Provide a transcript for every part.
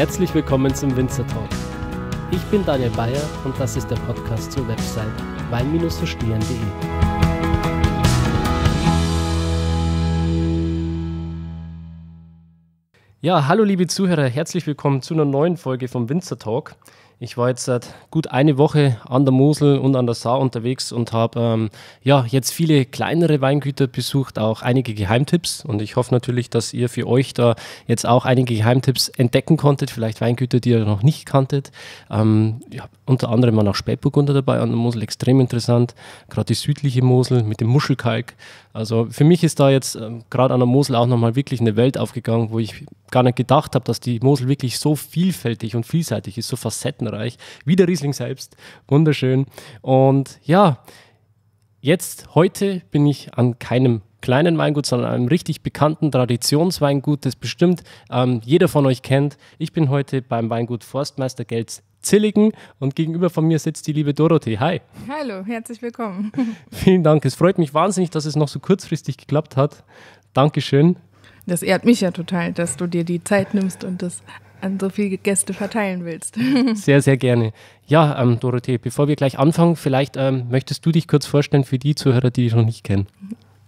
Herzlich willkommen zum Winzer Talk. Ich bin Daniel Bayer und das ist der Podcast zur Website wein-verstehen.de. Ja, hallo liebe Zuhörer, herzlich willkommen zu einer neuen Folge vom Winzer Talk. Ich war jetzt seit gut eine Woche an der Mosel und an der Saar unterwegs und habe ähm, ja, jetzt viele kleinere Weingüter besucht, auch einige Geheimtipps. Und ich hoffe natürlich, dass ihr für euch da jetzt auch einige Geheimtipps entdecken konntet, vielleicht Weingüter, die ihr noch nicht kanntet. Ähm, ja, unter anderem waren auch Spätburgunder dabei an der Mosel, extrem interessant. Gerade die südliche Mosel mit dem Muschelkalk. Also für mich ist da jetzt ähm, gerade an der Mosel auch nochmal wirklich eine Welt aufgegangen, wo ich gar nicht gedacht habe, dass die Mosel wirklich so vielfältig und vielseitig ist, so facettenreich, wie der Riesling selbst. Wunderschön. Und ja, jetzt, heute bin ich an keinem kleinen Weingut, sondern einem richtig bekannten Traditionsweingut, das bestimmt ähm, jeder von euch kennt. Ich bin heute beim Weingut Forstmeister Gelz Zilligen und gegenüber von mir sitzt die liebe Dorothee. Hi. Hallo, herzlich willkommen. Vielen Dank. Es freut mich wahnsinnig, dass es noch so kurzfristig geklappt hat. Dankeschön. Das ehrt mich ja total, dass du dir die Zeit nimmst und das an so viele Gäste verteilen willst. Sehr, sehr gerne. Ja, ähm, Dorothee, bevor wir gleich anfangen, vielleicht ähm, möchtest du dich kurz vorstellen für die Zuhörer, die dich noch nicht kennen.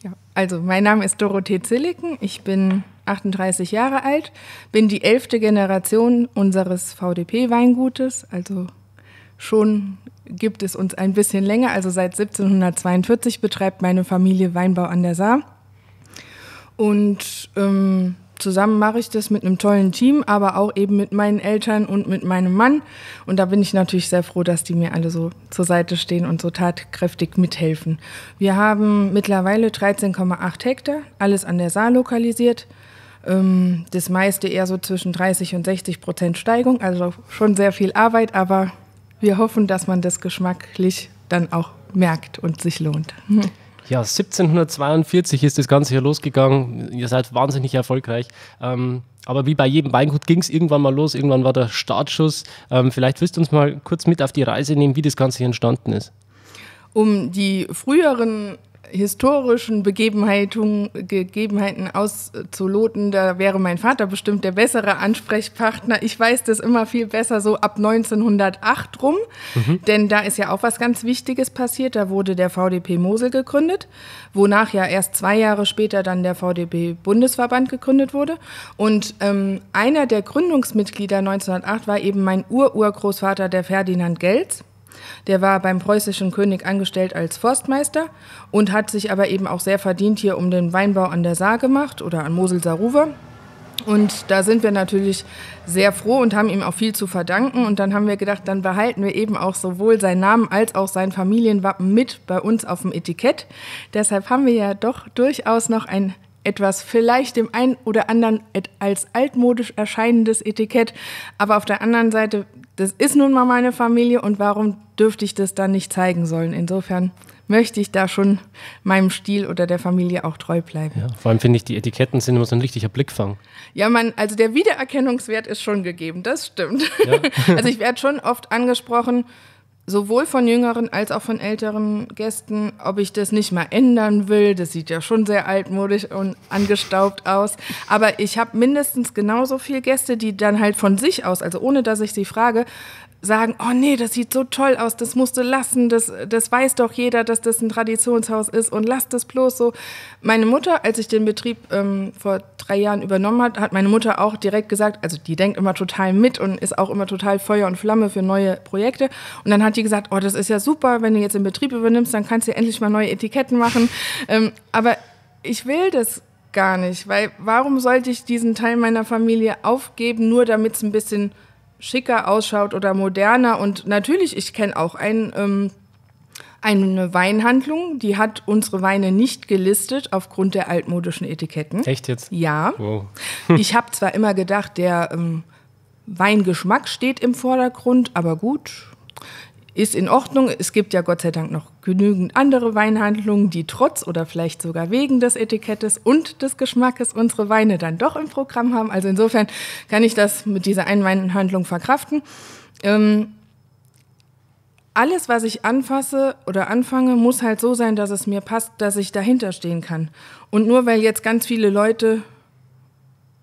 Ja, also mein Name ist Dorothee Zilliken. Ich bin 38 Jahre alt, bin die elfte Generation unseres VDP-Weingutes, also schon gibt es uns ein bisschen länger, also seit 1742 betreibt meine Familie Weinbau an der Saar. Und ähm, zusammen mache ich das mit einem tollen Team, aber auch eben mit meinen Eltern und mit meinem Mann. Und da bin ich natürlich sehr froh, dass die mir alle so zur Seite stehen und so tatkräftig mithelfen. Wir haben mittlerweile 13,8 Hektar, alles an der Saar lokalisiert. Ähm, das meiste eher so zwischen 30 und 60 Prozent Steigung, also schon sehr viel Arbeit, aber wir hoffen, dass man das geschmacklich dann auch merkt und sich lohnt. Ja, 1742 ist das Ganze hier losgegangen. Ihr seid wahnsinnig erfolgreich. Ähm, aber wie bei jedem Weingut ging es irgendwann mal los. Irgendwann war der Startschuss. Ähm, vielleicht willst du uns mal kurz mit auf die Reise nehmen, wie das Ganze hier entstanden ist. Um die früheren historischen Begebenheiten, Gegebenheiten auszuloten, da wäre mein Vater bestimmt der bessere Ansprechpartner. Ich weiß das immer viel besser so ab 1908 rum, mhm. denn da ist ja auch was ganz Wichtiges passiert. Da wurde der VDP Mosel gegründet, wonach ja erst zwei Jahre später dann der VDP Bundesverband gegründet wurde. Und ähm, einer der Gründungsmitglieder 1908 war eben mein Ururgroßvater, der Ferdinand Gelz. Der war beim preußischen König angestellt als Forstmeister und hat sich aber eben auch sehr verdient hier um den Weinbau an der Saar gemacht oder an Mosel-Saruwe. Und da sind wir natürlich sehr froh und haben ihm auch viel zu verdanken. Und dann haben wir gedacht, dann behalten wir eben auch sowohl seinen Namen als auch sein Familienwappen mit bei uns auf dem Etikett. Deshalb haben wir ja doch durchaus noch ein etwas vielleicht dem einen oder anderen als altmodisch erscheinendes Etikett. Aber auf der anderen Seite, das ist nun mal meine Familie und warum dürfte ich das dann nicht zeigen sollen? Insofern möchte ich da schon meinem Stil oder der Familie auch treu bleiben. Ja, vor allem finde ich, die Etiketten sind immer so ein richtiger Blickfang. Ja, man, also der Wiedererkennungswert ist schon gegeben, das stimmt. Ja. also ich werde schon oft angesprochen, sowohl von jüngeren als auch von älteren Gästen, ob ich das nicht mal ändern will. Das sieht ja schon sehr altmodisch und angestaubt aus. Aber ich habe mindestens genauso viele Gäste, die dann halt von sich aus, also ohne dass ich sie frage, sagen, oh nee, das sieht so toll aus, das musst du lassen, das, das weiß doch jeder, dass das ein Traditionshaus ist und lass das bloß so. Meine Mutter, als ich den Betrieb ähm, vor drei Jahren übernommen hat, hat meine Mutter auch direkt gesagt, also die denkt immer total mit und ist auch immer total Feuer und Flamme für neue Projekte. Und dann hat die gesagt, oh, das ist ja super, wenn du jetzt den Betrieb übernimmst, dann kannst du ja endlich mal neue Etiketten machen. ähm, aber ich will das gar nicht, weil warum sollte ich diesen Teil meiner Familie aufgeben, nur damit es ein bisschen schicker ausschaut oder moderner. Und natürlich, ich kenne auch ein, ähm, eine Weinhandlung, die hat unsere Weine nicht gelistet aufgrund der altmodischen Etiketten. Echt jetzt? Ja. Wow. ich habe zwar immer gedacht, der ähm, Weingeschmack steht im Vordergrund, aber gut. Ist in Ordnung. Es gibt ja Gott sei Dank noch genügend andere Weinhandlungen, die trotz oder vielleicht sogar wegen des Etikettes und des Geschmackes unsere Weine dann doch im Programm haben. Also insofern kann ich das mit dieser einen Weinhandlung verkraften. Ähm, alles, was ich anfasse oder anfange, muss halt so sein, dass es mir passt, dass ich dahinter stehen kann. Und nur weil jetzt ganz viele Leute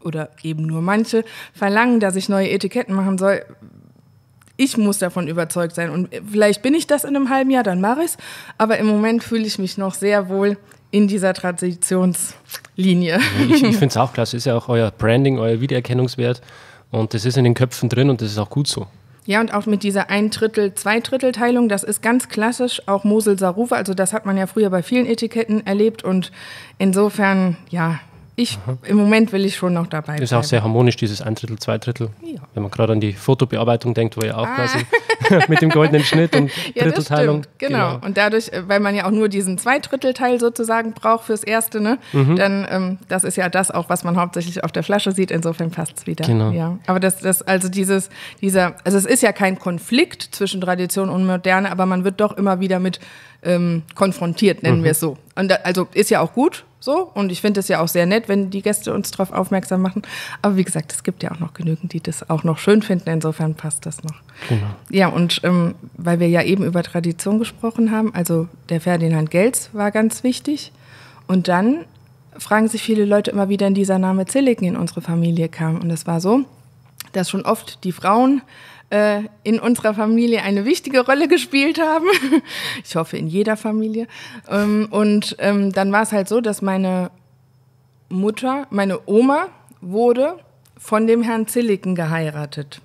oder eben nur manche verlangen, dass ich neue Etiketten machen soll, ich muss davon überzeugt sein. Und vielleicht bin ich das in einem halben Jahr, dann mache ich es. Aber im Moment fühle ich mich noch sehr wohl in dieser Traditionslinie. Ich, ich finde es auch klasse. Ist ja auch euer Branding, euer Wiedererkennungswert. Und das ist in den Köpfen drin und das ist auch gut so. Ja, und auch mit dieser ein Drittel, zwei Drittel Teilung, das ist ganz klassisch, auch Mosel-Sarufa. Also das hat man ja früher bei vielen Etiketten erlebt und insofern, ja, ich, im Moment will ich schon noch dabei Ist auch sehr harmonisch, dieses ein Drittel, zwei Drittel. Ja. Wenn man gerade an die Fotobearbeitung denkt, wo ja auch ah. quasi mit dem goldenen Schnitt und ja, Drittelteilung. Genau. genau. Und dadurch, äh, weil man ja auch nur diesen Zweidrittelteil sozusagen braucht fürs Erste, ne? Mhm. dann, ähm, das ist ja das auch, was man hauptsächlich auf der Flasche sieht. Insofern passt es wieder. Genau. Ja. Aber das, das, also dieses, dieser, also es ist ja kein Konflikt zwischen Tradition und Moderne, aber man wird doch immer wieder mit ähm, konfrontiert, nennen mhm. wir es so. Und da, also ist ja auch gut, so. Und ich finde es ja auch sehr nett, wenn die Gäste uns darauf aufmerksam machen. Aber wie gesagt, es gibt ja auch noch genügend, die das auch noch schön finden. Insofern passt das noch. Genau. Ja, und ähm, weil wir ja eben über Tradition gesprochen haben, also der Ferdinand Gels war ganz wichtig. Und dann fragen sich viele Leute immer, wie denn dieser Name Zilliken in unsere Familie kam. Und es war so, dass schon oft die Frauen äh, in unserer Familie eine wichtige Rolle gespielt haben. ich hoffe, in jeder Familie. Ähm, und ähm, dann war es halt so, dass meine Mutter, meine Oma wurde von dem Herrn Zilliken geheiratet.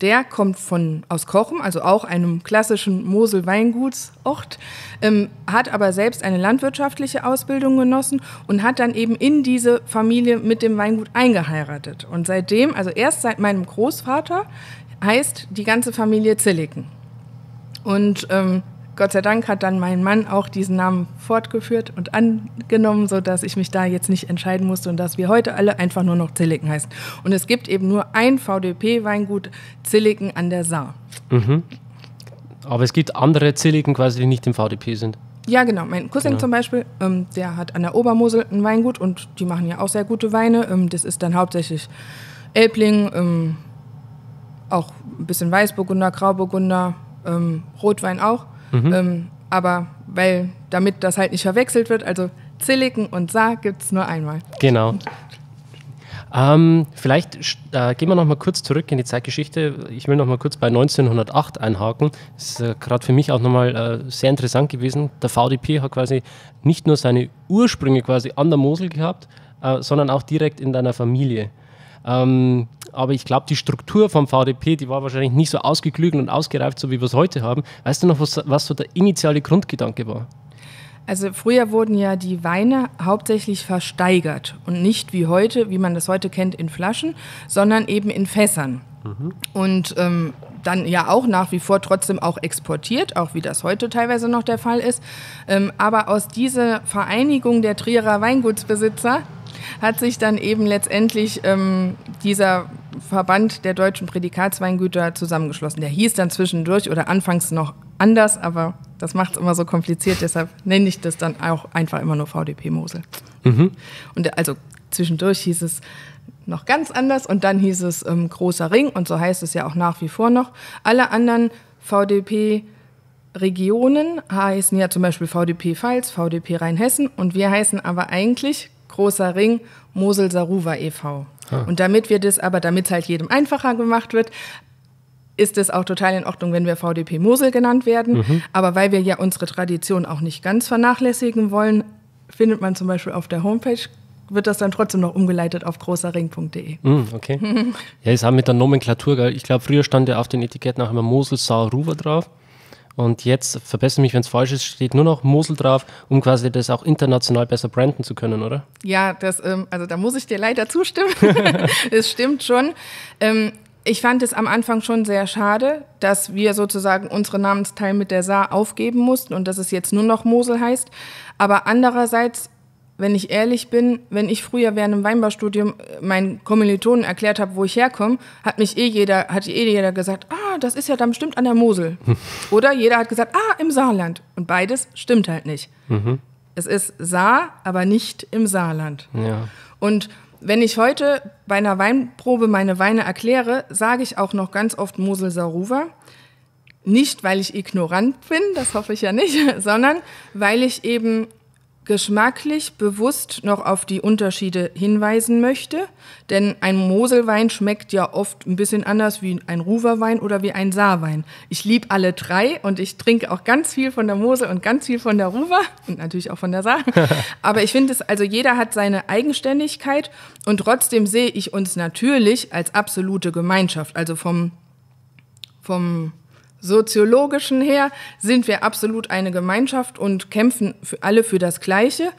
Der kommt von, aus Kochen, also auch einem klassischen Mosel-Weingutsort, ähm, hat aber selbst eine landwirtschaftliche Ausbildung genossen und hat dann eben in diese Familie mit dem Weingut eingeheiratet. Und seitdem, also erst seit meinem Großvater, heißt die ganze Familie Zilliken. Und ähm, Gott sei Dank hat dann mein Mann auch diesen Namen fortgeführt und angenommen, sodass ich mich da jetzt nicht entscheiden musste und dass wir heute alle einfach nur noch Zilliken heißen. Und es gibt eben nur ein VDP-Weingut Zilliken an der Saar. Mhm. Aber es gibt andere Zilliken quasi, die nicht im VDP sind. Ja, genau. Mein Cousin genau. zum Beispiel, ähm, der hat an der Obermosel ein Weingut und die machen ja auch sehr gute Weine. Ähm, das ist dann hauptsächlich Elbling, ähm, auch ein bisschen Weißburgunder, Grauburgunder, ähm, Rotwein auch. Mhm. Ähm, aber weil, damit das halt nicht verwechselt wird, also Zilliken und Saar gibt es nur einmal. Genau. Ähm, vielleicht äh, gehen wir noch mal kurz zurück in die Zeitgeschichte. Ich will noch mal kurz bei 1908 einhaken. Das ist äh, gerade für mich auch noch mal äh, sehr interessant gewesen. Der VDP hat quasi nicht nur seine Ursprünge quasi an der Mosel gehabt, äh, sondern auch direkt in deiner Familie. Ähm, aber ich glaube, die Struktur vom VDP, die war wahrscheinlich nicht so ausgeklügelt und ausgereift, so wie wir es heute haben. Weißt du noch, was, was so der initiale Grundgedanke war? Also früher wurden ja die Weine hauptsächlich versteigert und nicht wie heute, wie man das heute kennt, in Flaschen, sondern eben in Fässern. Mhm. Und ähm, dann ja auch nach wie vor trotzdem auch exportiert, auch wie das heute teilweise noch der Fall ist. Ähm, aber aus dieser Vereinigung der Trierer Weingutsbesitzer hat sich dann eben letztendlich ähm, dieser Verband der deutschen Prädikatsweingüter zusammengeschlossen. Der hieß dann zwischendurch oder anfangs noch anders, aber das macht es immer so kompliziert, deshalb nenne ich das dann auch einfach immer nur VDP Mosel. Mhm. Und also zwischendurch hieß es noch ganz anders und dann hieß es ähm, Großer Ring und so heißt es ja auch nach wie vor noch. Alle anderen VDP Regionen heißen ja zum Beispiel VDP Pfalz, VDP Rheinhessen und wir heißen aber eigentlich Großer Ring Mosel Saruwa e.V. Ah. Und damit wir das aber, damit es halt jedem einfacher gemacht wird, ist es auch total in Ordnung, wenn wir VDP Mosel genannt werden. Mhm. Aber weil wir ja unsere Tradition auch nicht ganz vernachlässigen wollen, findet man zum Beispiel auf der Homepage wird das dann trotzdem noch umgeleitet auf großerring.de. Mm, okay. ja, ist auch mit der Nomenklatur, ich glaube, früher stand ja auf den Etiketten auch immer Mosel, Saar, Ruwer drauf. Und jetzt, verbessere mich, wenn es falsch ist, steht nur noch Mosel drauf, um quasi das auch international besser branden zu können, oder? Ja, das, ähm, also da muss ich dir leider zustimmen. Es stimmt schon. Ähm, ich fand es am Anfang schon sehr schade, dass wir sozusagen unsere Namensteil mit der Saar aufgeben mussten und dass es jetzt nur noch Mosel heißt. Aber andererseits wenn ich ehrlich bin, wenn ich früher während dem Weinbaustudium äh, meinen Kommilitonen erklärt habe, wo ich herkomme, hat mich eh jeder, hat eh jeder gesagt, ah, das ist ja dann bestimmt an der Mosel. Oder jeder hat gesagt, ah, im Saarland. Und beides stimmt halt nicht. Mhm. Es ist Saar, aber nicht im Saarland. Ja. Und wenn ich heute bei einer Weinprobe meine Weine erkläre, sage ich auch noch ganz oft Mosel-Saruwa. Nicht, weil ich ignorant bin, das hoffe ich ja nicht, sondern weil ich eben geschmacklich bewusst noch auf die Unterschiede hinweisen möchte. Denn ein Moselwein schmeckt ja oft ein bisschen anders wie ein Ruwerwein oder wie ein Saarwein. Ich liebe alle drei und ich trinke auch ganz viel von der Mosel und ganz viel von der Ruwer und natürlich auch von der Saar. Aber ich finde es, also jeder hat seine Eigenständigkeit und trotzdem sehe ich uns natürlich als absolute Gemeinschaft. Also vom, vom soziologischen her sind wir absolut eine Gemeinschaft und kämpfen für alle für das Gleiche.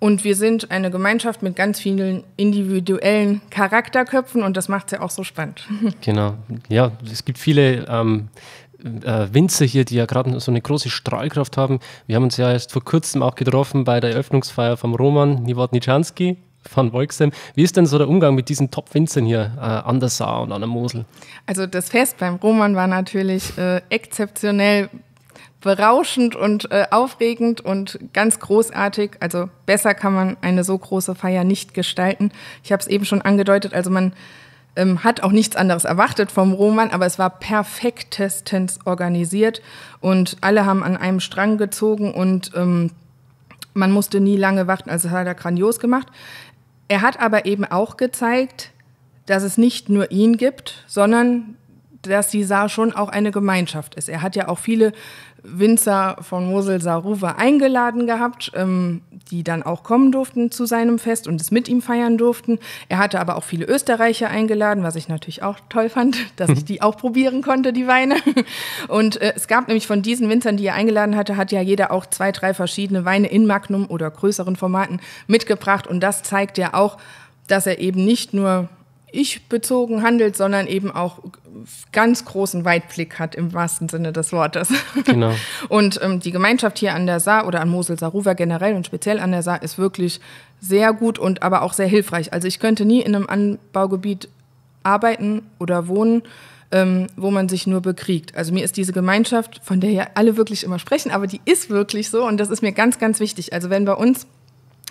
Und wir sind eine Gemeinschaft mit ganz vielen individuellen Charakterköpfen und das macht es ja auch so spannend. Genau, ja, es gibt viele ähm, äh, Winzer hier, die ja gerade so eine große Strahlkraft haben. Wir haben uns ja erst vor kurzem auch getroffen bei der Eröffnungsfeier vom Roman Niewodniczanski van Wolksem. Wie ist denn so der Umgang mit diesen Top-Winzern hier äh, an der Saar und an der Mosel? Also das Fest beim Roman war natürlich äh, exzeptionell berauschend und äh, aufregend und ganz großartig. Also besser kann man eine so große Feier nicht gestalten. Ich habe es eben schon angedeutet, also man ähm, hat auch nichts anderes erwartet vom Roman, aber es war perfektestens organisiert und alle haben an einem Strang gezogen und ähm, man musste nie lange warten, also das hat er grandios gemacht. Er hat aber eben auch gezeigt, dass es nicht nur ihn gibt, sondern dass die Saar schon auch eine Gemeinschaft ist. Er hat ja auch viele Winzer von Mosel Saruwa eingeladen gehabt, ähm, die dann auch kommen durften zu seinem Fest und es mit ihm feiern durften. Er hatte aber auch viele Österreicher eingeladen, was ich natürlich auch toll fand, dass ich die auch probieren konnte, die Weine. Und äh, es gab nämlich von diesen Winzern, die er eingeladen hatte, hat ja jeder auch zwei, drei verschiedene Weine in Magnum oder größeren Formaten mitgebracht. Und das zeigt ja auch, dass er eben nicht nur ich bezogen handelt, sondern eben auch ganz großen Weitblick hat im wahrsten Sinne des Wortes. Genau. Und ähm, die Gemeinschaft hier an der Saar oder an Mosel-Saruwer generell und speziell an der Saar ist wirklich sehr gut und aber auch sehr hilfreich. Also ich könnte nie in einem Anbaugebiet arbeiten oder wohnen, ähm, wo man sich nur bekriegt. Also mir ist diese Gemeinschaft, von der ja alle wirklich immer sprechen, aber die ist wirklich so und das ist mir ganz, ganz wichtig. Also wenn bei uns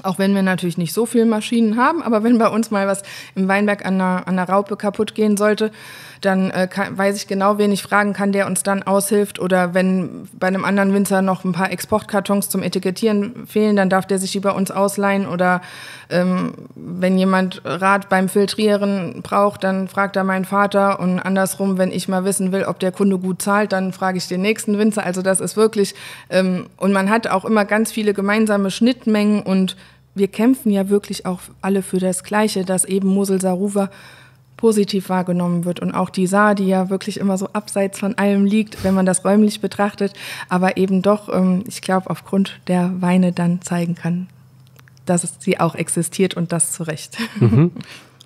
auch wenn wir natürlich nicht so viele Maschinen haben, aber wenn bei uns mal was im Weinberg an der, an der Raupe kaputt gehen sollte, dann äh, kann, weiß ich genau, wen ich fragen kann, der uns dann aushilft. Oder wenn bei einem anderen Winzer noch ein paar Exportkartons zum Etikettieren fehlen, dann darf der sich die bei uns ausleihen. Oder ähm, wenn jemand Rat beim Filtrieren braucht, dann fragt er meinen Vater. Und andersrum, wenn ich mal wissen will, ob der Kunde gut zahlt, dann frage ich den nächsten Winzer. Also das ist wirklich, ähm, und man hat auch immer ganz viele gemeinsame Schnittmengen und wir kämpfen ja wirklich auch alle für das Gleiche, dass eben Mosel Saruwa positiv wahrgenommen wird und auch die Saar, die ja wirklich immer so abseits von allem liegt, wenn man das räumlich betrachtet, aber eben doch, ähm, ich glaube, aufgrund der Weine dann zeigen kann, dass sie auch existiert und das zu Recht. Mhm.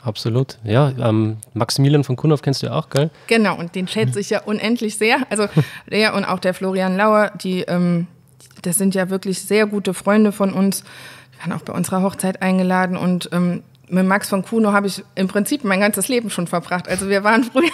Absolut. Ja, ähm, Maximilian von Kunhoff kennst du ja auch, gell? Genau, und den schätze ich ja unendlich sehr. Also der und auch der Florian Lauer, die, ähm, das sind ja wirklich sehr gute Freunde von uns. Die waren auch bei unserer Hochzeit eingeladen und ähm, mit Max von Kuno habe ich im Prinzip mein ganzes Leben schon verbracht. Also wir waren früher,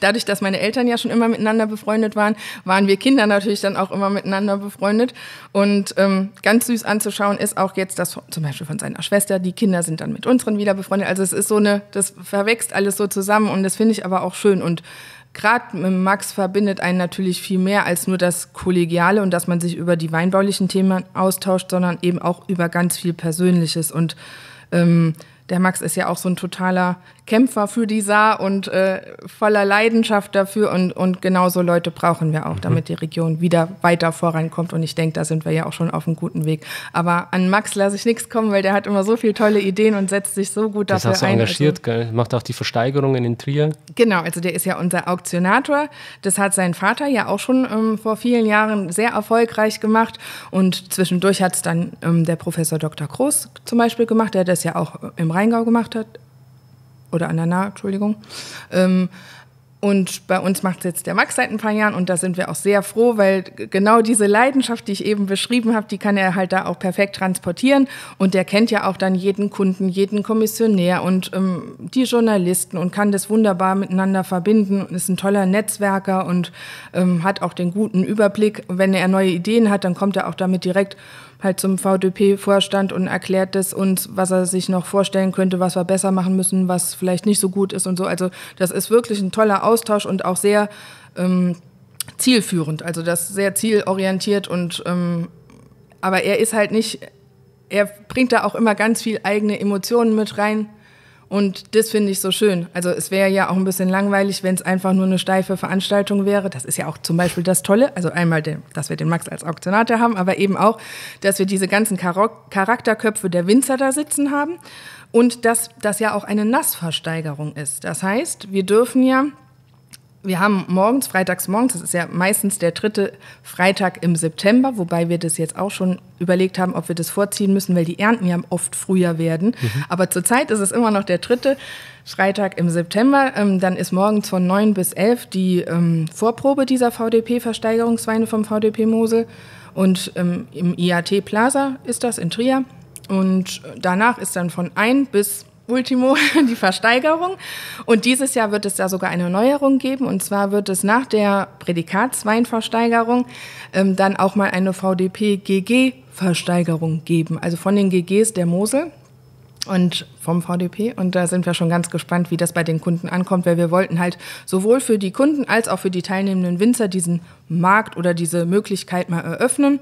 dadurch, dass meine Eltern ja schon immer miteinander befreundet waren, waren wir Kinder natürlich dann auch immer miteinander befreundet. Und ähm, ganz süß anzuschauen ist auch jetzt das zum Beispiel von seiner Schwester. Die Kinder sind dann mit unseren wieder befreundet. Also es ist so eine, das verwächst alles so zusammen und das finde ich aber auch schön. Und gerade mit Max verbindet einen natürlich viel mehr als nur das Kollegiale und dass man sich über die weinbaulichen Themen austauscht, sondern eben auch über ganz viel Persönliches und ähm, der Max ist ja auch so ein totaler Kämpfer für die Saar und äh, voller Leidenschaft dafür. Und, und genau so Leute brauchen wir auch, mhm. damit die Region wieder weiter vorankommt. Und ich denke, da sind wir ja auch schon auf einem guten Weg. Aber an Max lasse ich nichts kommen, weil der hat immer so viele tolle Ideen und setzt sich so gut das dafür hast du ein. engagiert, also, gell? Macht auch die Versteigerungen in Trier. Genau, also der ist ja unser Auktionator. Das hat sein Vater ja auch schon ähm, vor vielen Jahren sehr erfolgreich gemacht. Und zwischendurch hat es dann ähm, der Professor Dr. Groß zum Beispiel gemacht, der das ja auch im Rheingau gemacht hat oder an der Nahe, Entschuldigung. Ähm, Und bei uns macht es jetzt der Max seit ein paar Jahren und da sind wir auch sehr froh, weil genau diese Leidenschaft, die ich eben beschrieben habe, die kann er halt da auch perfekt transportieren. Und der kennt ja auch dann jeden Kunden, jeden Kommissionär und ähm, die Journalisten und kann das wunderbar miteinander verbinden und ist ein toller Netzwerker und ähm, hat auch den guten Überblick. Wenn er neue Ideen hat, dann kommt er auch damit direkt halt zum VDP-Vorstand und erklärt es uns, was er sich noch vorstellen könnte, was wir besser machen müssen, was vielleicht nicht so gut ist und so. Also das ist wirklich ein toller Austausch und auch sehr ähm, zielführend, also das sehr zielorientiert und ähm, aber er ist halt nicht, er bringt da auch immer ganz viel eigene Emotionen mit rein und das finde ich so schön. Also es wäre ja auch ein bisschen langweilig, wenn es einfach nur eine steife Veranstaltung wäre. Das ist ja auch zum Beispiel das Tolle. Also einmal, den, dass wir den Max als Auktionator haben, aber eben auch, dass wir diese ganzen Charakterköpfe der Winzer da sitzen haben. Und dass das ja auch eine Nassversteigerung ist. Das heißt, wir dürfen ja wir haben morgens, freitags morgens, das ist ja meistens der dritte Freitag im September, wobei wir das jetzt auch schon überlegt haben, ob wir das vorziehen müssen, weil die Ernten ja oft früher werden. Mhm. Aber zurzeit ist es immer noch der dritte Freitag im September. Ähm, dann ist morgens von 9 bis 11 die ähm, Vorprobe dieser VDP-Versteigerungsweine vom VDP Mosel. Und ähm, im IAT Plaza ist das in Trier. Und danach ist dann von 1 bis Ultimo die Versteigerung. Und dieses Jahr wird es da sogar eine Neuerung geben. Und zwar wird es nach der Prädikatsweinversteigerung ähm, dann auch mal eine VDP-GG-Versteigerung geben. Also von den GGs der Mosel und vom VDP. Und da sind wir schon ganz gespannt, wie das bei den Kunden ankommt, weil wir wollten halt sowohl für die Kunden als auch für die teilnehmenden Winzer diesen Markt oder diese Möglichkeit mal eröffnen.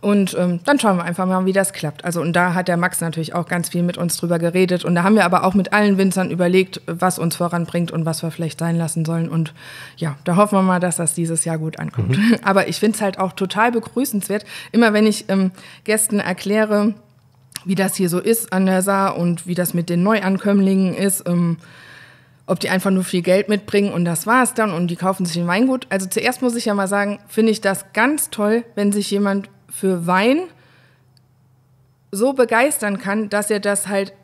Und ähm, dann schauen wir einfach mal, wie das klappt. Also und da hat der Max natürlich auch ganz viel mit uns drüber geredet. Und da haben wir aber auch mit allen Winzern überlegt, was uns voranbringt und was wir vielleicht sein lassen sollen. Und ja, da hoffen wir mal, dass das dieses Jahr gut ankommt. Mhm. Aber ich finde es halt auch total begrüßenswert, immer wenn ich ähm, Gästen erkläre, wie das hier so ist an der Saar und wie das mit den Neuankömmlingen ist. Ähm, ob die einfach nur viel Geld mitbringen und das war es dann und die kaufen sich ein Weingut. Also zuerst muss ich ja mal sagen, finde ich das ganz toll, wenn sich jemand für Wein so begeistern kann, dass er das halt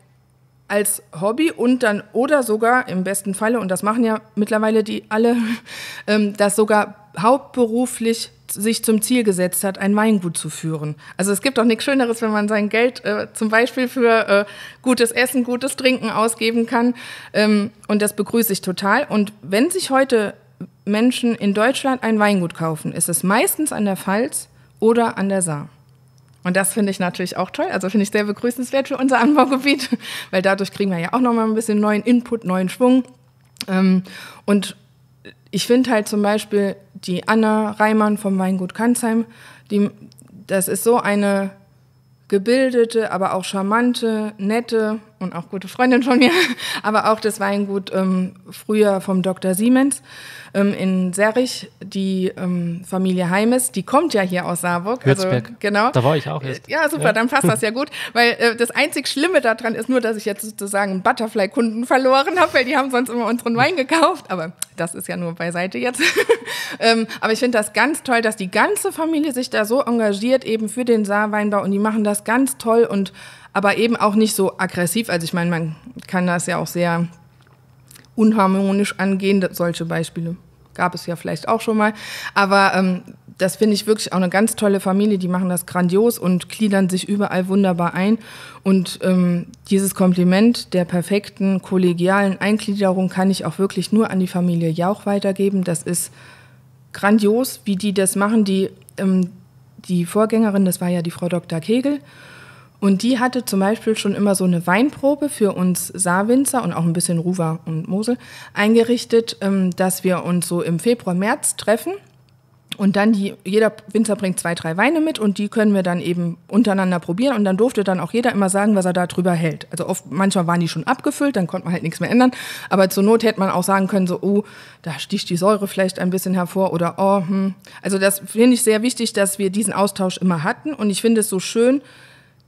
als Hobby und dann oder sogar im besten Falle, und das machen ja mittlerweile die alle, ähm, das sogar hauptberuflich sich zum Ziel gesetzt hat, ein Weingut zu führen. Also es gibt auch nichts Schöneres, wenn man sein Geld äh, zum Beispiel für äh, gutes Essen, gutes Trinken ausgeben kann. Ähm, und das begrüße ich total. Und wenn sich heute Menschen in Deutschland ein Weingut kaufen, ist es meistens an der Pfalz oder an der Saar. Und das finde ich natürlich auch toll. Also finde ich sehr begrüßenswert für unser Anbaugebiet, weil dadurch kriegen wir ja auch nochmal ein bisschen neuen Input, neuen Schwung. Ähm, und ich finde halt zum Beispiel die Anna Reimann vom Weingut Kanzheim, die, das ist so eine gebildete, aber auch charmante, nette und auch gute Freundin von mir, aber auch das Weingut ähm, früher vom Dr. Siemens ähm, in Serrich, die ähm, Familie Heimes, die kommt ja hier aus Saarburg. Also, genau. Da war ich auch jetzt. Ja, super, ja. dann passt das ja gut, weil äh, das einzig Schlimme daran ist nur, dass ich jetzt sozusagen einen Butterfly-Kunden verloren habe, weil die haben sonst immer unseren Wein gekauft, aber das ist ja nur beiseite jetzt. ähm, aber ich finde das ganz toll, dass die ganze Familie sich da so engagiert, eben für den Saarweinbau und die machen das ganz toll und aber eben auch nicht so aggressiv. Also ich meine, man kann das ja auch sehr unharmonisch angehen. Solche Beispiele gab es ja vielleicht auch schon mal. Aber ähm, das finde ich wirklich auch eine ganz tolle Familie. Die machen das grandios und gliedern sich überall wunderbar ein. Und ähm, dieses Kompliment der perfekten kollegialen Eingliederung kann ich auch wirklich nur an die Familie Jauch weitergeben. Das ist grandios, wie die das machen. Die, ähm, die Vorgängerin, das war ja die Frau Dr. Kegel. Und die hatte zum Beispiel schon immer so eine Weinprobe für uns Saarwinzer und auch ein bisschen Ruwer und Mosel eingerichtet, ähm, dass wir uns so im Februar, März treffen. Und dann die, jeder Winzer bringt zwei, drei Weine mit und die können wir dann eben untereinander probieren. Und dann durfte dann auch jeder immer sagen, was er da drüber hält. Also oft, manchmal waren die schon abgefüllt, dann konnte man halt nichts mehr ändern. Aber zur Not hätte man auch sagen können, so, oh, da sticht die Säure vielleicht ein bisschen hervor oder oh, hm. Also das finde ich sehr wichtig, dass wir diesen Austausch immer hatten. Und ich finde es so schön,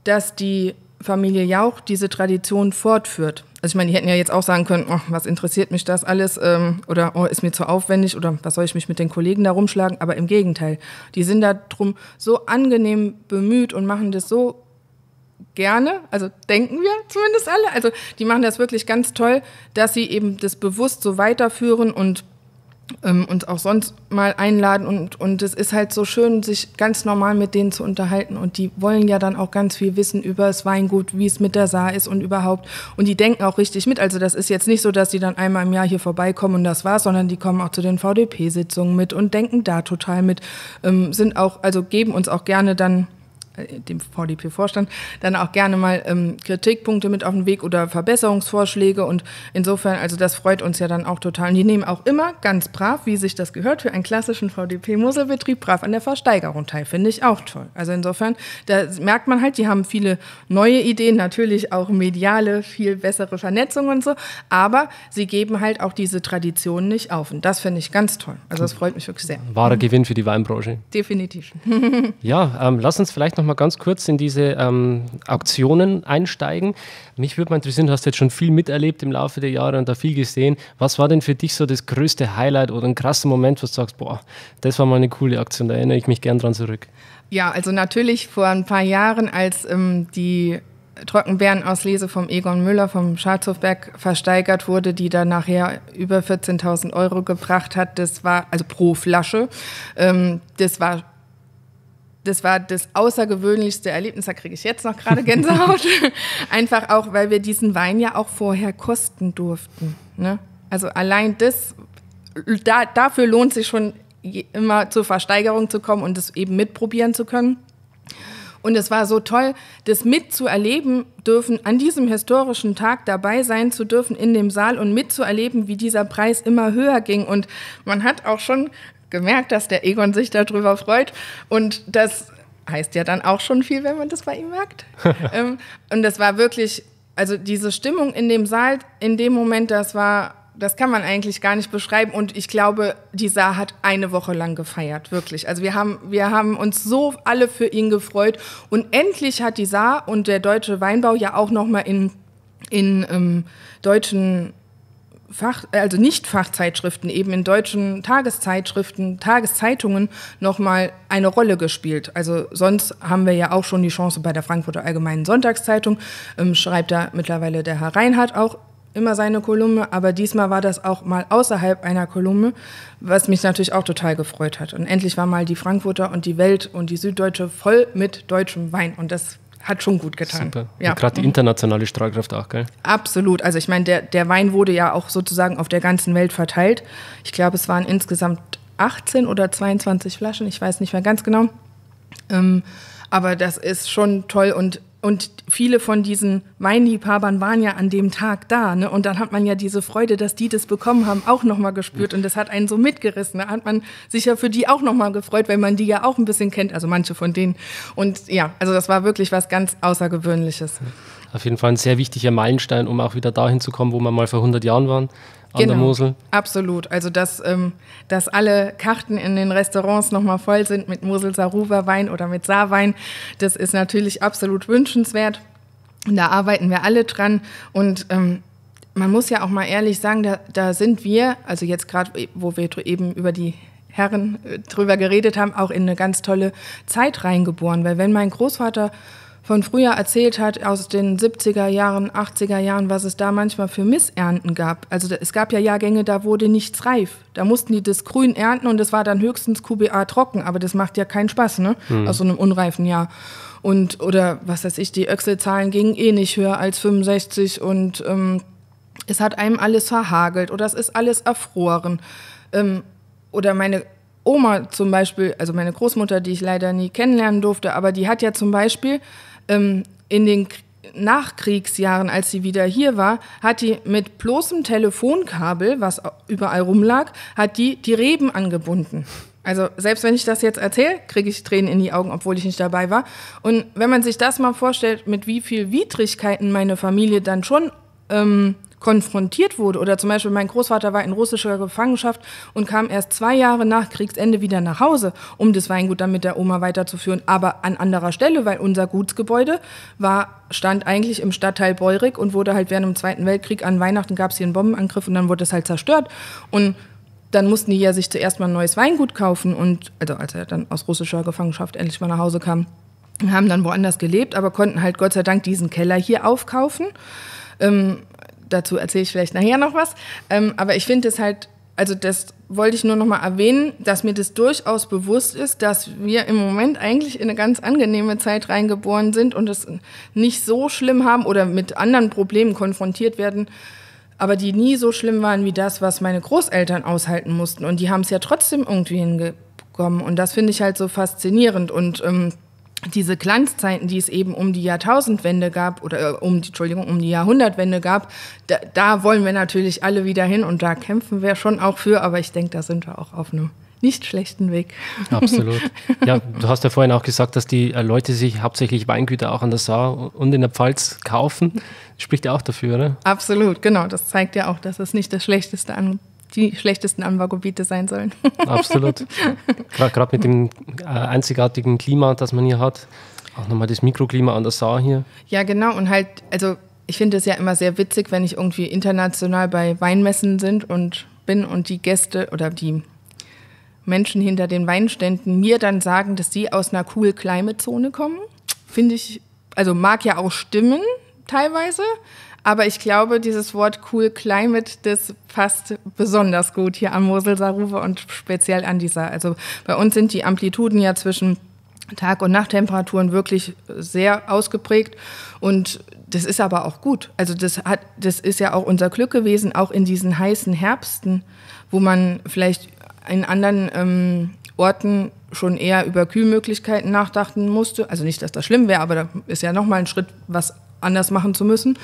dass die Familie Jauch diese Tradition fortführt. Also ich meine, die hätten ja jetzt auch sagen können, oh, was interessiert mich das alles ähm, oder oh, ist mir zu aufwendig oder was soll ich mich mit den Kollegen da rumschlagen, aber im Gegenteil, die sind darum so angenehm bemüht und machen das so gerne, also denken wir zumindest alle, also die machen das wirklich ganz toll, dass sie eben das bewusst so weiterführen und ähm, uns auch sonst mal einladen. Und, und es ist halt so schön, sich ganz normal mit denen zu unterhalten. Und die wollen ja dann auch ganz viel wissen über das Weingut, wie es mit der Saar ist und überhaupt. Und die denken auch richtig mit, also das ist jetzt nicht so, dass die dann einmal im Jahr hier vorbeikommen und das war's, sondern die kommen auch zu den VDP-Sitzungen mit und denken da total mit, ähm, sind auch, also geben uns auch gerne dann dem VDP-Vorstand, dann auch gerne mal ähm, Kritikpunkte mit auf den Weg oder Verbesserungsvorschläge. Und insofern, also das freut uns ja dann auch total. Und die nehmen auch immer ganz brav, wie sich das gehört, für einen klassischen VDP-Muselbetrieb brav an der Versteigerung teil. Finde ich auch toll. Also insofern, da merkt man halt, die haben viele neue Ideen, natürlich auch mediale, viel bessere Vernetzung und so. Aber sie geben halt auch diese Tradition nicht auf. Und das finde ich ganz toll. Also das freut mich wirklich sehr. Wahrer Gewinn für die Weinbranche. Definitiv. ja, ähm, lass uns vielleicht noch mal ganz kurz in diese ähm, Auktionen einsteigen. Mich würde mal interessieren, du hast jetzt schon viel miterlebt im Laufe der Jahre und da viel gesehen. Was war denn für dich so das größte Highlight oder ein krasser Moment, wo du sagst, boah, das war mal eine coole Aktion, da erinnere ich mich gern dran zurück? Ja, also natürlich vor ein paar Jahren, als ähm, die Trockenbeerenauslese vom Egon Müller vom Schalzhofberg versteigert wurde, die dann nachher über 14.000 Euro gebracht hat. Das war also pro Flasche. Ähm, das war das war das außergewöhnlichste Erlebnis, da kriege ich jetzt noch gerade Gänsehaut. Einfach auch, weil wir diesen Wein ja auch vorher kosten durften. Ne? Also allein das, da, dafür lohnt sich schon immer zur Versteigerung zu kommen und das eben mitprobieren zu können. Und es war so toll, das mitzuerleben dürfen, an diesem historischen Tag dabei sein zu dürfen in dem Saal und mitzuerleben, wie dieser Preis immer höher ging. Und man hat auch schon gemerkt, dass der Egon sich darüber freut. Und das heißt ja dann auch schon viel, wenn man das bei ihm merkt. ähm, und das war wirklich, also diese Stimmung in dem Saal, in dem Moment, das war, das kann man eigentlich gar nicht beschreiben. Und ich glaube, die Saar hat eine Woche lang gefeiert, wirklich. Also wir haben, wir haben uns so alle für ihn gefreut. Und endlich hat die Saar und der deutsche Weinbau ja auch noch mal in, in ähm, deutschen Fach, also nicht Fachzeitschriften, eben in deutschen Tageszeitschriften, Tageszeitungen nochmal eine Rolle gespielt. Also sonst haben wir ja auch schon die Chance bei der Frankfurter Allgemeinen Sonntagszeitung, ähm, schreibt da mittlerweile der Herr Reinhardt auch immer seine Kolumne, aber diesmal war das auch mal außerhalb einer Kolumne, was mich natürlich auch total gefreut hat. Und endlich war mal die Frankfurter und die Welt und die Süddeutsche voll mit deutschem Wein und das hat schon gut getan. Super. Ja. Gerade die internationale Strahlkraft auch, gell? Absolut. Also ich meine, der, der Wein wurde ja auch sozusagen auf der ganzen Welt verteilt. Ich glaube, es waren insgesamt 18 oder 22 Flaschen, ich weiß nicht mehr ganz genau. Ähm, aber das ist schon toll und und viele von diesen Weinliebhabern waren ja an dem Tag da. Ne? Und dann hat man ja diese Freude, dass die das bekommen haben, auch nochmal gespürt. Und das hat einen so mitgerissen. Da hat man sich ja für die auch nochmal gefreut, weil man die ja auch ein bisschen kennt, also manche von denen. Und ja, also das war wirklich was ganz Außergewöhnliches. Auf jeden Fall ein sehr wichtiger Meilenstein, um auch wieder dahin zu kommen, wo wir mal vor 100 Jahren waren an genau, der Mosel. Absolut. Also, dass, ähm, dass alle Karten in den Restaurants nochmal voll sind mit Mosel-Saruwa-Wein oder mit Saarwein, das ist natürlich absolut wünschenswert. Und da arbeiten wir alle dran. Und ähm, man muss ja auch mal ehrlich sagen, da, da sind wir, also jetzt gerade, wo wir eben über die Herren äh, drüber geredet haben, auch in eine ganz tolle Zeit reingeboren. Weil wenn mein Großvater von früher erzählt hat, aus den 70er Jahren, 80er Jahren, was es da manchmal für Missernten gab. Also es gab ja Jahrgänge, da wurde nichts reif. Da mussten die das grün ernten und es war dann höchstens QBA trocken, aber das macht ja keinen Spaß, ne? Mhm. Aus so einem unreifen Jahr. Und, oder was weiß ich, die Öchselzahlen gingen eh nicht höher als 65 und ähm, es hat einem alles verhagelt oder es ist alles erfroren. Ähm, oder meine Oma zum Beispiel, also meine Großmutter, die ich leider nie kennenlernen durfte, aber die hat ja zum Beispiel ähm, in den Nachkriegsjahren, als sie wieder hier war, hat die mit bloßem Telefonkabel, was überall rumlag, hat die die Reben angebunden. Also selbst wenn ich das jetzt erzähle, kriege ich Tränen in die Augen, obwohl ich nicht dabei war. Und wenn man sich das mal vorstellt, mit wie viel Widrigkeiten meine Familie dann schon ähm, konfrontiert wurde. Oder zum Beispiel mein Großvater war in russischer Gefangenschaft und kam erst zwei Jahre nach Kriegsende wieder nach Hause, um das Weingut dann mit der Oma weiterzuführen. Aber an anderer Stelle, weil unser Gutsgebäude war, stand eigentlich im Stadtteil Beurig und wurde halt während dem Zweiten Weltkrieg an Weihnachten gab es hier einen Bombenangriff und dann wurde es halt zerstört. Und dann mussten die ja sich zuerst mal ein neues Weingut kaufen und, also als er dann aus russischer Gefangenschaft endlich mal nach Hause kam, haben dann woanders gelebt, aber konnten halt Gott sei Dank diesen Keller hier aufkaufen. Ähm, dazu erzähle ich vielleicht nachher noch was. Ähm, aber ich finde es halt also das wollte ich nur noch mal erwähnen, dass mir das durchaus bewusst ist, dass wir im Moment eigentlich in eine ganz angenehme Zeit reingeboren sind und es nicht so schlimm haben oder mit anderen Problemen konfrontiert werden, aber die nie so schlimm waren wie das, was meine Großeltern aushalten mussten. Und die haben es ja trotzdem irgendwie hingekommen. Und das finde ich halt so faszinierend. Und ähm, diese Glanzzeiten, die es eben um die Jahrtausendwende gab oder äh, um die Entschuldigung um die Jahrhundertwende gab, da, da, wollen wir natürlich alle wieder hin und da kämpfen wir schon auch für, aber ich denke, da sind wir auch auf einem nicht schlechten Weg. Absolut. Ja, du hast ja vorhin auch gesagt, dass die äh, Leute sich hauptsächlich Weingüter auch an der Saar und in der Pfalz kaufen. Spricht ja auch dafür, oder? Absolut, genau. Das zeigt ja auch, dass es nicht das Schlechteste an die schlechtesten Anbaugebiete sein sollen. Absolut. Gerade mit dem äh, einzigartigen Klima, das man hier hat. Auch nochmal das Mikroklima an der Saar hier. Ja, genau. Und halt, also ich finde es ja immer sehr witzig, wenn ich irgendwie international bei Weinmessen sind und bin und die Gäste oder die Menschen hinter den Weinständen mir dann sagen, dass sie aus einer cool Climate Zone kommen. Finde ich, also mag ja auch stimmen teilweise, aber ich glaube, dieses Wort Cool Climate, das passt besonders gut hier am Mosel-Saruwe und speziell an dieser. Also bei uns sind die Amplituden ja zwischen Tag- und Nachttemperaturen wirklich sehr ausgeprägt und das ist aber auch gut. Also das hat, das ist ja auch unser Glück gewesen, auch in diesen heißen Herbsten, wo man vielleicht in anderen ähm, Orten schon eher über Kühlmöglichkeiten nachdachten musste. Also nicht, dass das schlimm wäre, aber da ist ja nochmal ein Schritt, was anders machen zu müssen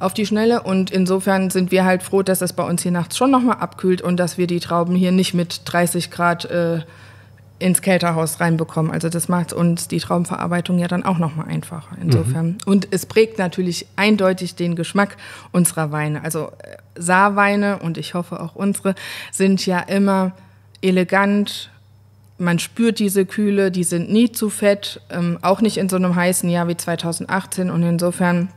auf die Schnelle. Und insofern sind wir halt froh, dass es bei uns hier nachts schon nochmal abkühlt und dass wir die Trauben hier nicht mit 30 Grad äh, ins Kälterhaus reinbekommen. Also das macht uns die Traubenverarbeitung ja dann auch nochmal einfacher. Insofern. Mhm. Und es prägt natürlich eindeutig den Geschmack unserer Weine. Also äh, Saarweine und ich hoffe auch unsere sind ja immer elegant. Man spürt diese Kühle, die sind nie zu fett, ähm, auch nicht in so einem heißen Jahr wie 2018. Und insofern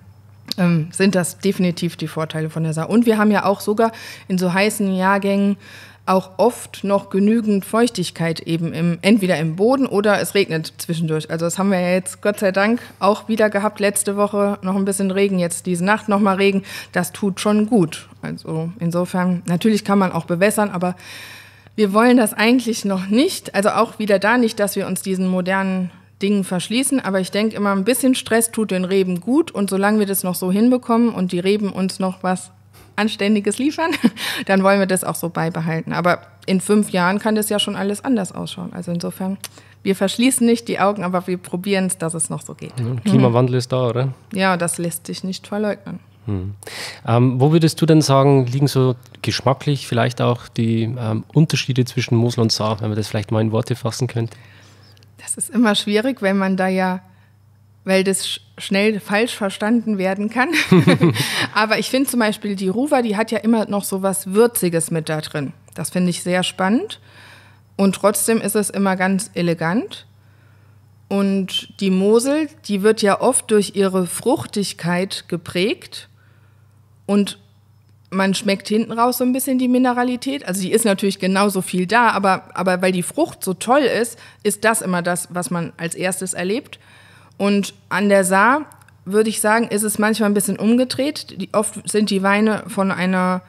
ähm, sind das definitiv die Vorteile von der Saar. Und wir haben ja auch sogar in so heißen Jahrgängen auch oft noch genügend Feuchtigkeit eben im, entweder im Boden oder es regnet zwischendurch. Also das haben wir ja jetzt Gott sei Dank auch wieder gehabt. Letzte Woche noch ein bisschen Regen, jetzt diese Nacht noch mal Regen. Das tut schon gut. Also insofern, natürlich kann man auch bewässern, aber wir wollen das eigentlich noch nicht. Also auch wieder da nicht, dass wir uns diesen modernen Dingen verschließen. Aber ich denke immer, ein bisschen Stress tut den Reben gut. Und solange wir das noch so hinbekommen und die Reben uns noch was Anständiges liefern, dann wollen wir das auch so beibehalten. Aber in fünf Jahren kann das ja schon alles anders ausschauen. Also insofern, wir verschließen nicht die Augen, aber wir probieren es, dass es noch so geht. Ja, Klimawandel mhm. ist da, oder? Ja, das lässt sich nicht verleugnen. Hm. Ähm, wo würdest du denn sagen, liegen so geschmacklich vielleicht auch die ähm, Unterschiede zwischen Mosel und Saar, wenn man das vielleicht mal in Worte fassen könnte? Das ist immer schwierig, wenn man da ja, weil das schnell falsch verstanden werden kann. Aber ich finde zum Beispiel die Ruva, die hat ja immer noch so was Würziges mit da drin. Das finde ich sehr spannend. Und trotzdem ist es immer ganz elegant. Und die Mosel, die wird ja oft durch ihre Fruchtigkeit geprägt. Und man schmeckt hinten raus so ein bisschen die Mineralität. Also die ist natürlich genauso viel da, aber, aber weil die Frucht so toll ist, ist das immer das, was man als erstes erlebt. Und an der Saar würde ich sagen, ist es manchmal ein bisschen umgedreht. Die, oft sind die Weine von einer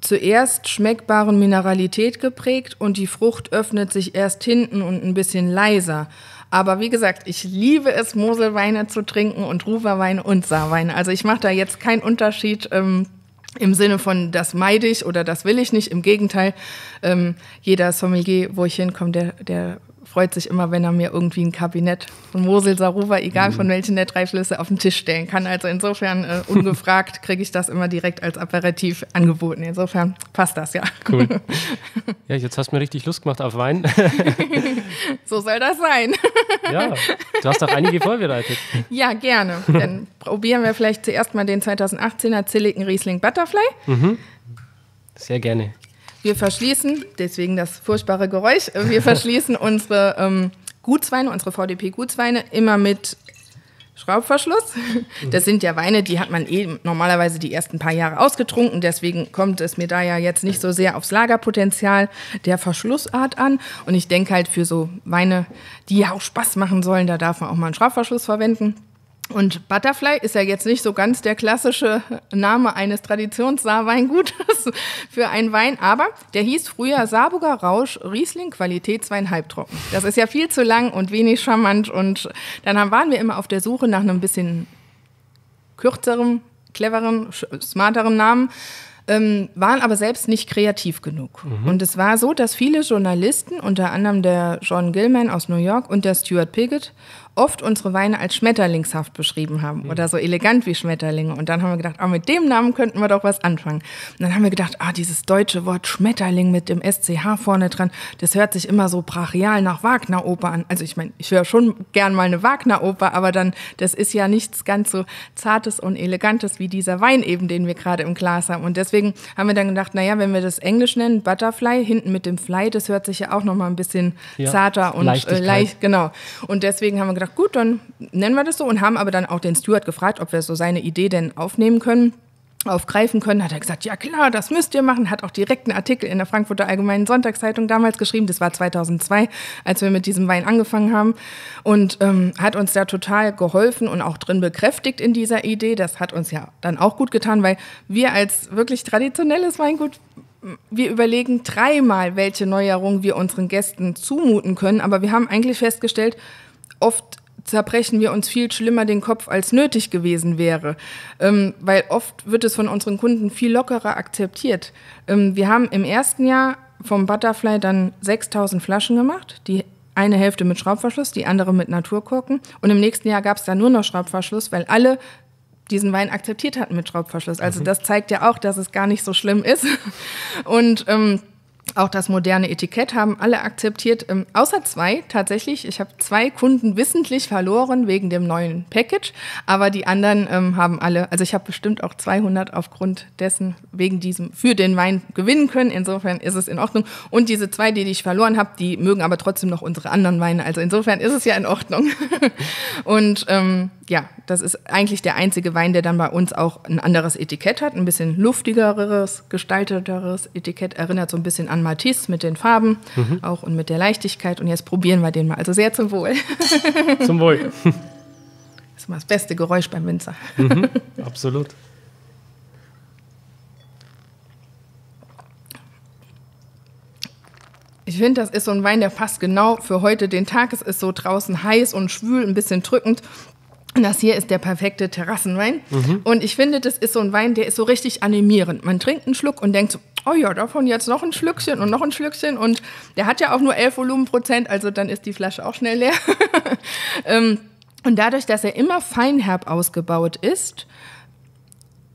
zuerst schmeckbaren Mineralität geprägt und die Frucht öffnet sich erst hinten und ein bisschen leiser. Aber wie gesagt, ich liebe es, Moselweine zu trinken und Ruwerweine und Saarweine. Also ich mache da jetzt keinen Unterschied. Ähm, im Sinne von, das meide ich oder das will ich nicht. Im Gegenteil, ähm, jeder Sommelier, wo ich hinkomme, der, der freut sich immer, wenn er mir irgendwie ein Kabinett von Mosel, Saruwa, egal von mhm. welchen der drei Flüsse, auf den Tisch stellen kann. Also insofern äh, ungefragt kriege ich das immer direkt als Aperitif angeboten. Insofern passt das ja. Cool. Ja, jetzt hast du mir richtig Lust gemacht auf Wein. so soll das sein. Ja, du hast auch einige vorbereitet. Ja, gerne. Dann probieren wir vielleicht zuerst mal den 2018er Zilliken Riesling Butterfly. Mhm. Sehr gerne. Wir verschließen, deswegen das furchtbare Geräusch, äh, wir verschließen unsere ähm, Gutsweine, unsere VDP-Gutsweine immer mit Schraubverschluss. Das sind ja Weine, die hat man eh normalerweise die ersten paar Jahre ausgetrunken. Deswegen kommt es mir da ja jetzt nicht so sehr aufs Lagerpotenzial der Verschlussart an. Und ich denke halt für so Weine, die ja auch Spaß machen sollen, da darf man auch mal einen Schraubverschluss verwenden. Und Butterfly ist ja jetzt nicht so ganz der klassische Name eines Traditionssaarweingutes für einen Wein, aber der hieß früher Saarburger Rausch Riesling Qualität zweieinhalb trocken. Das ist ja viel zu lang und wenig charmant und dann waren wir immer auf der Suche nach einem bisschen kürzerem, cleverem, smarterem Namen ähm, waren aber selbst nicht kreativ genug. Mhm. Und es war so, dass viele Journalisten, unter anderem der John Gilman aus New York und der Stuart Piggott, oft unsere Weine als schmetterlingshaft beschrieben haben mhm. oder so elegant wie Schmetterlinge. Und dann haben wir gedacht, ah, mit dem Namen könnten wir doch was anfangen. Und dann haben wir gedacht, ah, dieses deutsche Wort Schmetterling mit dem SCH vorne dran, das hört sich immer so brachial nach Wagner-Oper an. Also ich meine, ich höre schon gern mal eine Wagner-Oper, aber dann, das ist ja nichts ganz so Zartes und Elegantes wie dieser Wein eben, den wir gerade im Glas haben. Und deswegen haben wir dann gedacht, naja, wenn wir das Englisch nennen, Butterfly, hinten mit dem Fly, das hört sich ja auch nochmal ein bisschen ja, zarter und äh, leicht, genau. Und deswegen haben wir gedacht, gedacht, gut, dann nennen wir das so und haben aber dann auch den Steward gefragt, ob wir so seine Idee denn aufnehmen können aufgreifen können, hat er gesagt, ja klar, das müsst ihr machen, hat auch direkt einen Artikel in der Frankfurter Allgemeinen Sonntagszeitung damals geschrieben, das war 2002, als wir mit diesem Wein angefangen haben. Und ähm, hat uns da total geholfen und auch drin bekräftigt in dieser Idee, das hat uns ja dann auch gut getan, weil wir als wirklich traditionelles Weingut wir überlegen dreimal, welche Neuerungen wir unseren Gästen zumuten können, aber wir haben eigentlich festgestellt, oft zerbrechen wir uns viel schlimmer den Kopf, als nötig gewesen wäre. Ähm, weil oft wird es von unseren Kunden viel lockerer akzeptiert. Ähm, wir haben im ersten Jahr vom Butterfly dann 6000 Flaschen gemacht. Die eine Hälfte mit Schraubverschluss, die andere mit Naturkorken. Und im nächsten Jahr gab es dann nur noch Schraubverschluss, weil alle diesen Wein akzeptiert hatten mit Schraubverschluss. Also mhm. das zeigt ja auch, dass es gar nicht so schlimm ist. Und ähm, auch das moderne Etikett haben alle akzeptiert, ähm, außer zwei tatsächlich. Ich habe zwei Kunden wissentlich verloren wegen dem neuen Package, aber die anderen ähm, haben alle, also ich habe bestimmt auch 200 aufgrund dessen wegen diesem für den Wein gewinnen können. Insofern ist es in Ordnung. Und diese zwei, die ich verloren habe, die mögen aber trotzdem noch unsere anderen Weine. Also insofern ist es ja in Ordnung. Und ähm, ja, das ist eigentlich der einzige Wein, der dann bei uns auch ein anderes Etikett hat, ein bisschen luftigeres, gestalteteres Etikett, erinnert so ein bisschen an Matisse mit den Farben mhm. auch und mit der Leichtigkeit. Und jetzt probieren wir den mal. Also sehr zum Wohl. Zum Wohl. Das ist mal das beste Geräusch beim Winzer. Mhm, absolut. Ich finde, das ist so ein Wein, der passt genau für heute den Tag. Es ist so draußen heiß und schwül, ein bisschen drückend. Das hier ist der perfekte Terrassenwein. Mhm. Und ich finde, das ist so ein Wein, der ist so richtig animierend. Man trinkt einen Schluck und denkt so, oh ja, davon jetzt noch ein Schlückchen und noch ein Schlückchen. Und der hat ja auch nur 11 Volumenprozent, also dann ist die Flasche auch schnell leer. Ähm, und dadurch, dass er immer feinherb ausgebaut ist,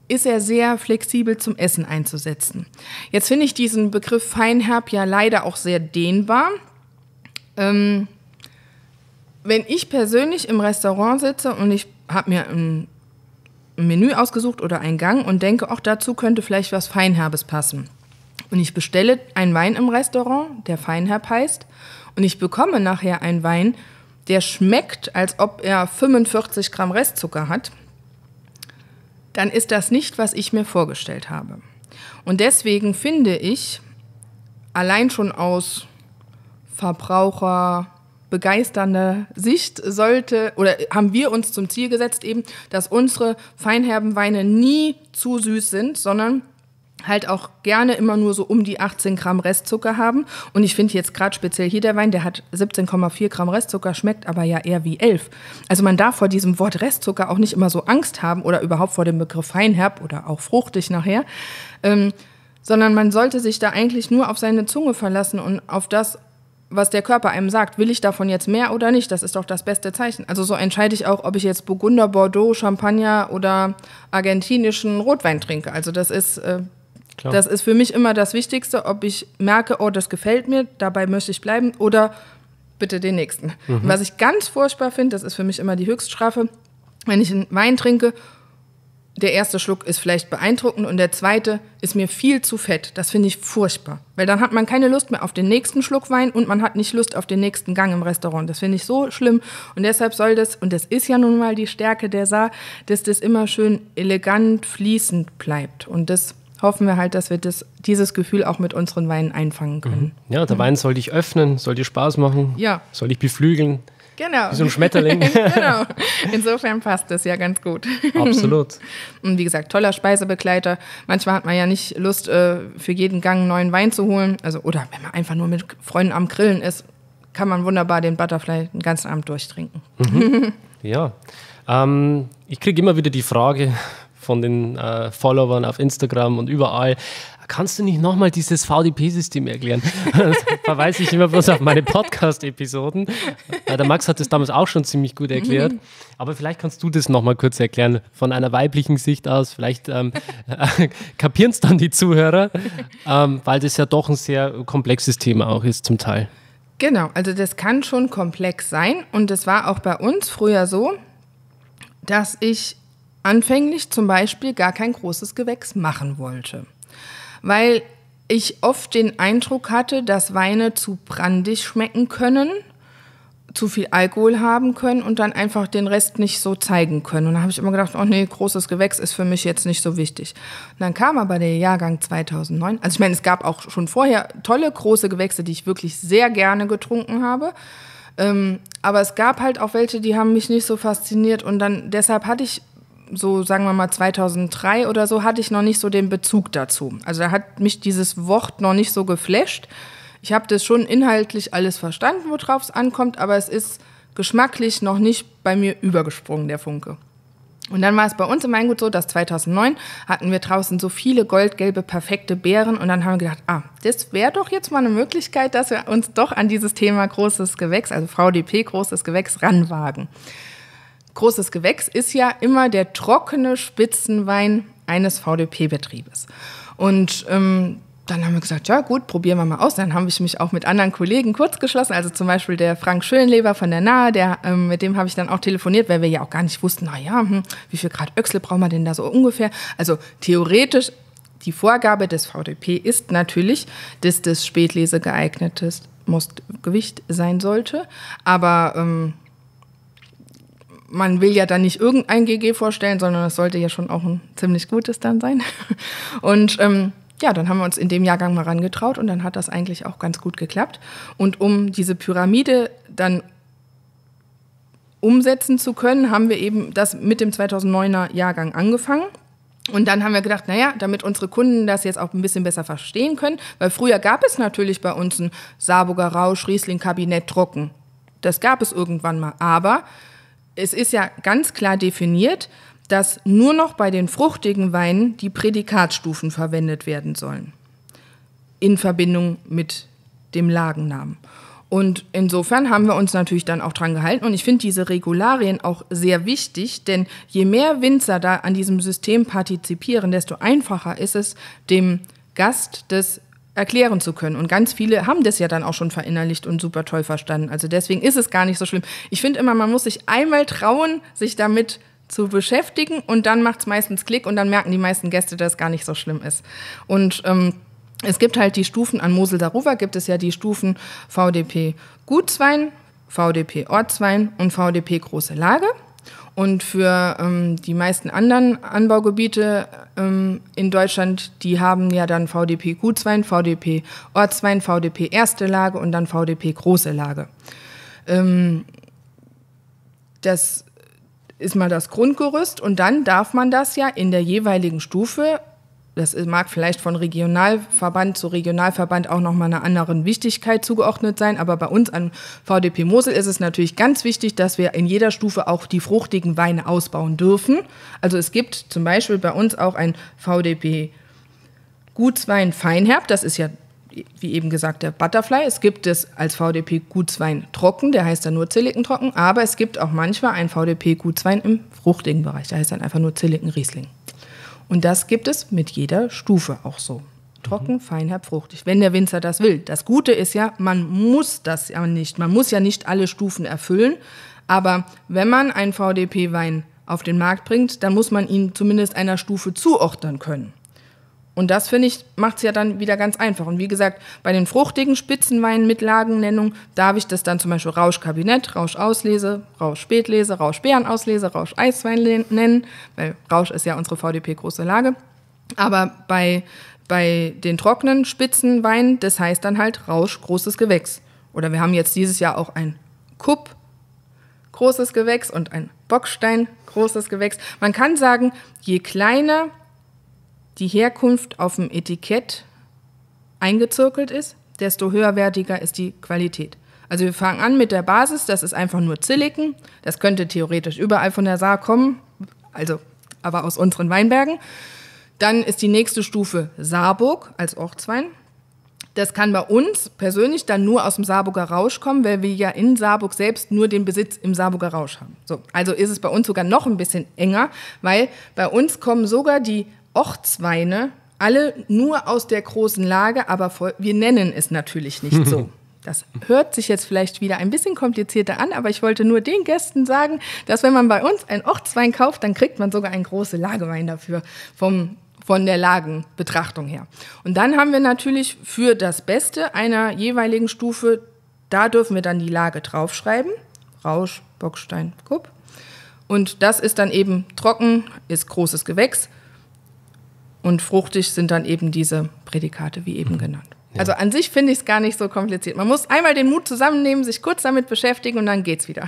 ist er sehr flexibel zum Essen einzusetzen. Jetzt finde ich diesen Begriff feinherb ja leider auch sehr dehnbar. Ähm, wenn ich persönlich im Restaurant sitze und ich habe mir ein Menü ausgesucht oder einen Gang und denke, auch dazu könnte vielleicht was Feinherbes passen. Und ich bestelle einen Wein im Restaurant, der Feinherb heißt, und ich bekomme nachher einen Wein, der schmeckt, als ob er 45 Gramm Restzucker hat, dann ist das nicht, was ich mir vorgestellt habe. Und deswegen finde ich, allein schon aus Verbraucher, begeisternde Sicht sollte oder haben wir uns zum Ziel gesetzt eben, dass unsere feinherben Weine nie zu süß sind, sondern halt auch gerne immer nur so um die 18 Gramm Restzucker haben. Und ich finde jetzt gerade speziell hier der Wein, der hat 17,4 Gramm Restzucker, schmeckt aber ja eher wie 11. Also man darf vor diesem Wort Restzucker auch nicht immer so Angst haben oder überhaupt vor dem Begriff feinherb oder auch fruchtig nachher. Ähm, sondern man sollte sich da eigentlich nur auf seine Zunge verlassen und auf das, was der Körper einem sagt, will ich davon jetzt mehr oder nicht, das ist doch das beste Zeichen. Also so entscheide ich auch, ob ich jetzt Burgunder, Bordeaux, Champagner oder argentinischen Rotwein trinke. Also das ist, äh, das ist für mich immer das Wichtigste, ob ich merke, oh, das gefällt mir, dabei möchte ich bleiben oder bitte den nächsten. Mhm. Was ich ganz furchtbar finde, das ist für mich immer die Höchststrafe, wenn ich einen Wein trinke der erste Schluck ist vielleicht beeindruckend und der zweite ist mir viel zu fett. Das finde ich furchtbar. Weil dann hat man keine Lust mehr auf den nächsten Schluck Wein und man hat nicht Lust auf den nächsten Gang im Restaurant. Das finde ich so schlimm. Und deshalb soll das, und das ist ja nun mal die Stärke der Saar, dass das immer schön elegant fließend bleibt. Und das hoffen wir halt, dass wir das, dieses Gefühl auch mit unseren Weinen einfangen können. Mhm. Ja, der Wein soll dich öffnen, soll dir Spaß machen, ja. soll dich beflügeln. Genau. Wie so ein Schmetterling. genau. Insofern passt das ja ganz gut. Absolut. Und wie gesagt, toller Speisebegleiter. Manchmal hat man ja nicht Lust, äh, für jeden Gang einen neuen Wein zu holen. Also, oder wenn man einfach nur mit Freunden am Grillen ist, kann man wunderbar den Butterfly den ganzen Abend durchtrinken. Mhm. Ja. Ähm, ich kriege immer wieder die Frage von den äh, Followern auf Instagram und überall, kannst du nicht nochmal dieses VDP-System erklären? verweise ich immer bloß auf meine Podcast-Episoden. Der Max hat das damals auch schon ziemlich gut erklärt. Aber vielleicht kannst du das nochmal kurz erklären, von einer weiblichen Sicht aus. Vielleicht ähm, äh, kapieren es dann die Zuhörer, ähm, weil das ja doch ein sehr komplexes Thema auch ist zum Teil. Genau, also das kann schon komplex sein. Und es war auch bei uns früher so, dass ich anfänglich zum Beispiel gar kein großes Gewächs machen wollte weil ich oft den Eindruck hatte, dass Weine zu brandig schmecken können, zu viel Alkohol haben können und dann einfach den Rest nicht so zeigen können. Und da habe ich immer gedacht, oh nee, großes Gewächs ist für mich jetzt nicht so wichtig. Und dann kam aber der Jahrgang 2009. Also ich meine, es gab auch schon vorher tolle große Gewächse, die ich wirklich sehr gerne getrunken habe. Ähm, aber es gab halt auch welche, die haben mich nicht so fasziniert und dann deshalb hatte ich so sagen wir mal 2003 oder so, hatte ich noch nicht so den Bezug dazu. Also da hat mich dieses Wort noch nicht so geflasht. Ich habe das schon inhaltlich alles verstanden, worauf es ankommt, aber es ist geschmacklich noch nicht bei mir übergesprungen, der Funke. Und dann war es bei uns im Weingut so, dass 2009 hatten wir draußen so viele goldgelbe, perfekte Beeren und dann haben wir gedacht, ah, das wäre doch jetzt mal eine Möglichkeit, dass wir uns doch an dieses Thema großes Gewächs, also VDP, großes Gewächs, ranwagen großes Gewächs ist ja immer der trockene Spitzenwein eines VDP-Betriebes. Und ähm, dann haben wir gesagt, ja gut, probieren wir mal aus. Dann habe ich mich auch mit anderen Kollegen kurzgeschlossen, also zum Beispiel der Frank Schönleber von der Nahe, der, ähm, mit dem habe ich dann auch telefoniert, weil wir ja auch gar nicht wussten, na ja, hm, wie viel Grad Öchsel brauchen wir denn da so ungefähr? Also theoretisch, die Vorgabe des VDP ist natürlich, dass das Spätlese geeignetes Mostgewicht sein sollte, aber ähm, man will ja dann nicht irgendein GG vorstellen, sondern es sollte ja schon auch ein ziemlich gutes dann sein. Und ähm, ja, dann haben wir uns in dem Jahrgang mal rangetraut und dann hat das eigentlich auch ganz gut geklappt. Und um diese Pyramide dann umsetzen zu können, haben wir eben das mit dem 2009er Jahrgang angefangen. Und dann haben wir gedacht, naja, damit unsere Kunden das jetzt auch ein bisschen besser verstehen können, weil früher gab es natürlich bei uns ein Saarburger Rausch, Riesling Kabinett trocken. Das gab es irgendwann mal. Aber es ist ja ganz klar definiert, dass nur noch bei den fruchtigen Weinen die Prädikatstufen verwendet werden sollen. In Verbindung mit dem Lagennamen. Und insofern haben wir uns natürlich dann auch dran gehalten. Und ich finde diese Regularien auch sehr wichtig, denn je mehr Winzer da an diesem System partizipieren, desto einfacher ist es, dem Gast des erklären zu können. Und ganz viele haben das ja dann auch schon verinnerlicht und super toll verstanden. Also deswegen ist es gar nicht so schlimm. Ich finde immer, man muss sich einmal trauen, sich damit zu beschäftigen und dann macht es meistens Klick und dann merken die meisten Gäste, dass es gar nicht so schlimm ist. Und ähm, es gibt halt die Stufen an Mosel Darüber, gibt es ja die Stufen VDP Gutswein, VDP Ortswein und VDP Große Lage. Und für ähm, die meisten anderen Anbaugebiete ähm, in Deutschland, die haben ja dann VDP Gutswein, VDP Ortswein, VDP Erste Lage und dann VDP Große Lage. Ähm, das ist mal das Grundgerüst und dann darf man das ja in der jeweiligen Stufe das mag vielleicht von Regionalverband zu Regionalverband auch nochmal einer anderen Wichtigkeit zugeordnet sein, aber bei uns an VDP Mosel ist es natürlich ganz wichtig, dass wir in jeder Stufe auch die fruchtigen Weine ausbauen dürfen. Also es gibt zum Beispiel bei uns auch ein VDP Gutswein Feinherb, das ist ja wie eben gesagt, der Butterfly. Es gibt es als VDP Gutswein trocken, der heißt dann nur Zilliken trocken, aber es gibt auch manchmal ein VDP Gutswein im fruchtigen Bereich, der heißt dann einfach nur Zilliken Riesling. Und das gibt es mit jeder Stufe auch so. Trocken, mhm. feinherb, fruchtig, wenn der Winzer das will. Das Gute ist ja, man muss das ja nicht. Man muss ja nicht alle Stufen erfüllen. Aber wenn man einen VDP-Wein auf den Markt bringt, dann muss man ihn zumindest einer Stufe zuordnen können. Und das, finde ich, macht es ja dann wieder ganz einfach. Und wie gesagt, bei den fruchtigen Spitzenweinen mit Lagennennung darf ich das dann zum Beispiel Rauschkabinett, Rausch-Auslese, Rausch-Spätlese, Rausch-Beerenauslese, Rausch-Eiswein nennen, weil Rausch ist ja unsere VDP-große Lage. Aber bei, bei den trockenen Spitzenweinen, das heißt dann halt Rausch, großes Gewächs. Oder wir haben jetzt dieses Jahr auch ein Kupp großes Gewächs und ein Bockstein, großes Gewächs. Man kann sagen, je kleiner die Herkunft auf dem Etikett eingezirkelt ist, desto höherwertiger ist die Qualität. Also wir fangen an mit der Basis, das ist einfach nur Zilliken. Das könnte theoretisch überall von der Saar kommen, also aber aus unseren Weinbergen. Dann ist die nächste Stufe Saarburg als Ortswein. Das kann bei uns persönlich dann nur aus dem Saarburger Rausch kommen, weil wir ja in Saarburg selbst nur den Besitz im Saarburger Rausch haben. So, also ist es bei uns sogar noch ein bisschen enger, weil bei uns kommen sogar die Ortsweine alle nur aus der großen Lage, aber voll, wir nennen es natürlich nicht so. Das hört sich jetzt vielleicht wieder ein bisschen komplizierter an, aber ich wollte nur den Gästen sagen, dass wenn man bei uns einen Ortswein kauft, dann kriegt man sogar einen großen Lagewein dafür vom von der Lagenbetrachtung her. Und dann haben wir natürlich für das Beste einer jeweiligen Stufe, da dürfen wir dann die Lage draufschreiben. Rausch, Bockstein, Kupp. Und das ist dann eben trocken, ist großes Gewächs. Und fruchtig sind dann eben diese Prädikate, wie eben genannt. Ja. Also an sich finde ich es gar nicht so kompliziert. Man muss einmal den Mut zusammennehmen, sich kurz damit beschäftigen und dann geht's wieder.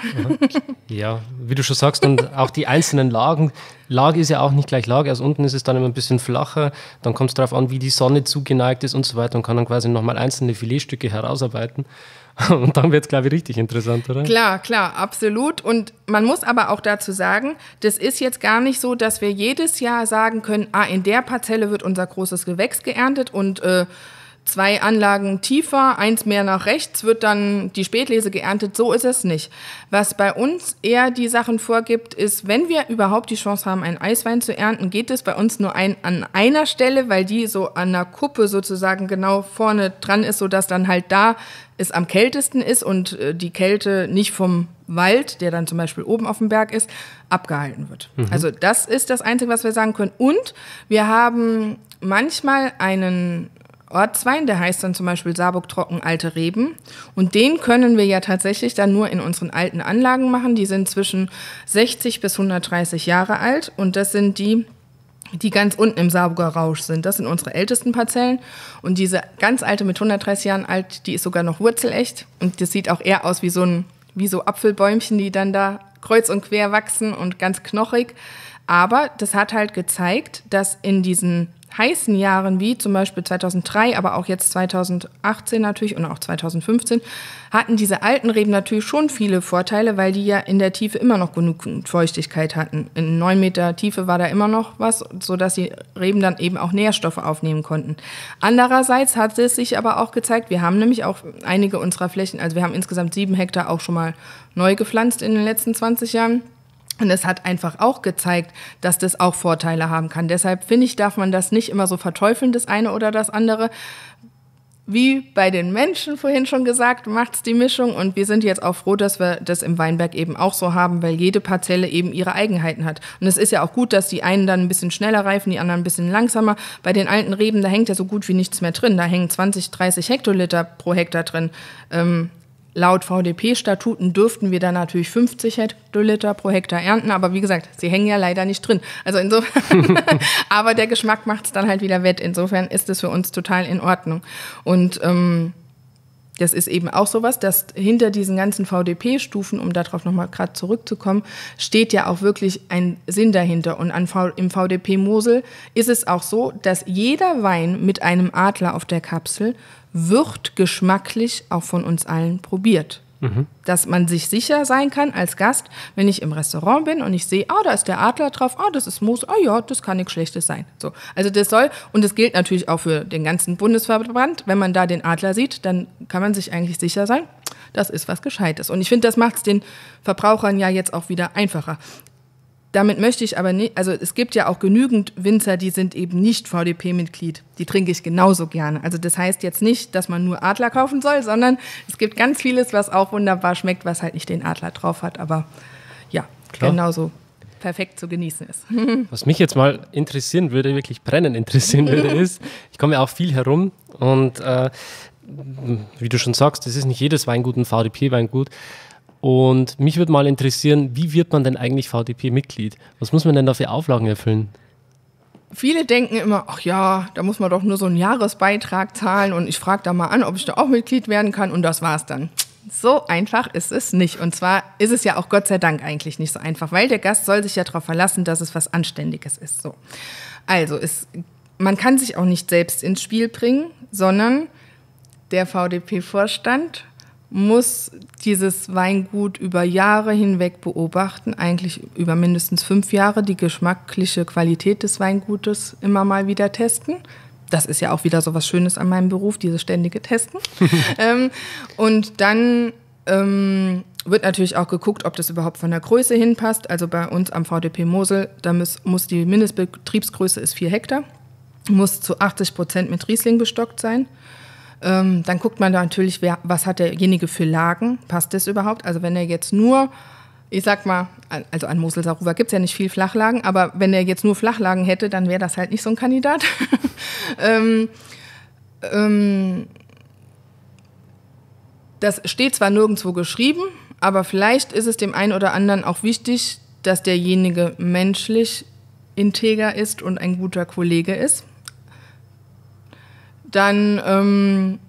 Ja, wie du schon sagst, und auch die einzelnen Lagen. Lage ist ja auch nicht gleich Lage. Erst unten ist es dann immer ein bisschen flacher. Dann kommt es darauf an, wie die Sonne zugeneigt ist und so weiter und kann dann quasi nochmal einzelne Filetstücke herausarbeiten. Und dann wird es, glaube ich, richtig interessant, oder? Klar, klar, absolut. Und man muss aber auch dazu sagen, das ist jetzt gar nicht so, dass wir jedes Jahr sagen können, ah, in der Parzelle wird unser großes Gewächs geerntet und äh, zwei Anlagen tiefer, eins mehr nach rechts, wird dann die Spätlese geerntet. So ist es nicht. Was bei uns eher die Sachen vorgibt, ist, wenn wir überhaupt die Chance haben, einen Eiswein zu ernten, geht es bei uns nur ein, an einer Stelle, weil die so an der Kuppe sozusagen genau vorne dran ist, sodass dann halt da es am kältesten ist und äh, die Kälte nicht vom Wald, der dann zum Beispiel oben auf dem Berg ist, abgehalten wird. Mhm. Also das ist das Einzige, was wir sagen können. Und wir haben manchmal einen Ortswein, der heißt dann zum Beispiel Saarburg Trocken Alte Reben. Und den können wir ja tatsächlich dann nur in unseren alten Anlagen machen. Die sind zwischen 60 bis 130 Jahre alt. Und das sind die, die ganz unten im Saarburger Rausch sind. Das sind unsere ältesten Parzellen. Und diese ganz alte mit 130 Jahren alt, die ist sogar noch wurzelecht. Und das sieht auch eher aus wie so, ein, wie so Apfelbäumchen, die dann da kreuz und quer wachsen und ganz knochig. Aber das hat halt gezeigt, dass in diesen heißen Jahren wie zum Beispiel 2003, aber auch jetzt 2018 natürlich und auch 2015, hatten diese alten Reben natürlich schon viele Vorteile, weil die ja in der Tiefe immer noch genug Feuchtigkeit hatten. In neun Meter Tiefe war da immer noch was, sodass die Reben dann eben auch Nährstoffe aufnehmen konnten. Andererseits hat es sich aber auch gezeigt, wir haben nämlich auch einige unserer Flächen, also wir haben insgesamt sieben Hektar auch schon mal neu gepflanzt in den letzten 20 Jahren. Und es hat einfach auch gezeigt, dass das auch Vorteile haben kann. Deshalb finde ich, darf man das nicht immer so verteufeln, das eine oder das andere. Wie bei den Menschen vorhin schon gesagt, macht's die Mischung. Und wir sind jetzt auch froh, dass wir das im Weinberg eben auch so haben, weil jede Parzelle eben ihre Eigenheiten hat. Und es ist ja auch gut, dass die einen dann ein bisschen schneller reifen, die anderen ein bisschen langsamer. Bei den alten Reben, da hängt ja so gut wie nichts mehr drin. Da hängen 20, 30 Hektoliter pro Hektar drin. Ähm, Laut VDP-Statuten dürften wir da natürlich 50 Hektoliter pro Hektar ernten, aber wie gesagt, sie hängen ja leider nicht drin. Also insofern, aber der Geschmack macht es dann halt wieder wett. Insofern ist es für uns total in Ordnung. Und ähm, das ist eben auch sowas, dass hinter diesen ganzen VDP-Stufen, um darauf nochmal gerade zurückzukommen, steht ja auch wirklich ein Sinn dahinter. Und an v im VDP Mosel ist es auch so, dass jeder Wein mit einem Adler auf der Kapsel wird geschmacklich auch von uns allen probiert. Mhm. Dass man sich sicher sein kann als Gast, wenn ich im Restaurant bin und ich sehe, ah, da ist der Adler drauf, ah, das ist Moos, ah ja, das kann nichts Schlechtes sein. So. Also das soll, und das gilt natürlich auch für den ganzen Bundesverband, wenn man da den Adler sieht, dann kann man sich eigentlich sicher sein, das ist was Gescheites. Und ich finde, das macht es den Verbrauchern ja jetzt auch wieder einfacher. Damit möchte ich aber nicht, also es gibt ja auch genügend Winzer, die sind eben nicht VDP-Mitglied. Die trinke ich genauso gerne. Also das heißt jetzt nicht, dass man nur Adler kaufen soll, sondern es gibt ganz vieles, was auch wunderbar schmeckt, was halt nicht den Adler drauf hat, aber ja, Klar. genauso perfekt zu genießen ist. Was mich jetzt mal interessieren würde, wirklich brennend interessieren würde, ist, ich komme ja auch viel herum und äh, wie du schon sagst, es ist nicht jedes Weingut ein VDP-Weingut. Und mich würde mal interessieren, wie wird man denn eigentlich VDP-Mitglied? Was muss man denn da für Auflagen erfüllen? Viele denken immer, ach ja, da muss man doch nur so einen Jahresbeitrag zahlen und ich frage da mal an, ob ich da auch Mitglied werden kann und das war's dann. So einfach ist es nicht. Und zwar ist es ja auch Gott sei Dank eigentlich nicht so einfach, weil der Gast soll sich ja darauf verlassen, dass es was Anständiges ist. So. Also, es, man kann sich auch nicht selbst ins Spiel bringen, sondern der VDP-Vorstand muss dieses Weingut über Jahre hinweg beobachten, eigentlich über mindestens fünf Jahre, die geschmackliche Qualität des Weingutes immer mal wieder testen. Das ist ja auch wieder so was Schönes an meinem Beruf, dieses ständige Testen. ähm, und dann ähm, wird natürlich auch geguckt, ob das überhaupt von der Größe hinpasst. Also bei uns am VDP Mosel, da muss, muss die Mindestbetriebsgröße ist vier Hektar, muss zu 80 Prozent mit Riesling bestockt sein. Ähm, dann guckt man da natürlich, wer, was hat derjenige für Lagen, passt das überhaupt? Also wenn er jetzt nur, ich sag mal, also an Mosel Saruwa gibt es ja nicht viel Flachlagen, aber wenn er jetzt nur Flachlagen hätte, dann wäre das halt nicht so ein Kandidat. ähm, ähm, das steht zwar nirgendwo geschrieben, aber vielleicht ist es dem einen oder anderen auch wichtig, dass derjenige menschlich integer ist und ein guter Kollege ist dann ähm,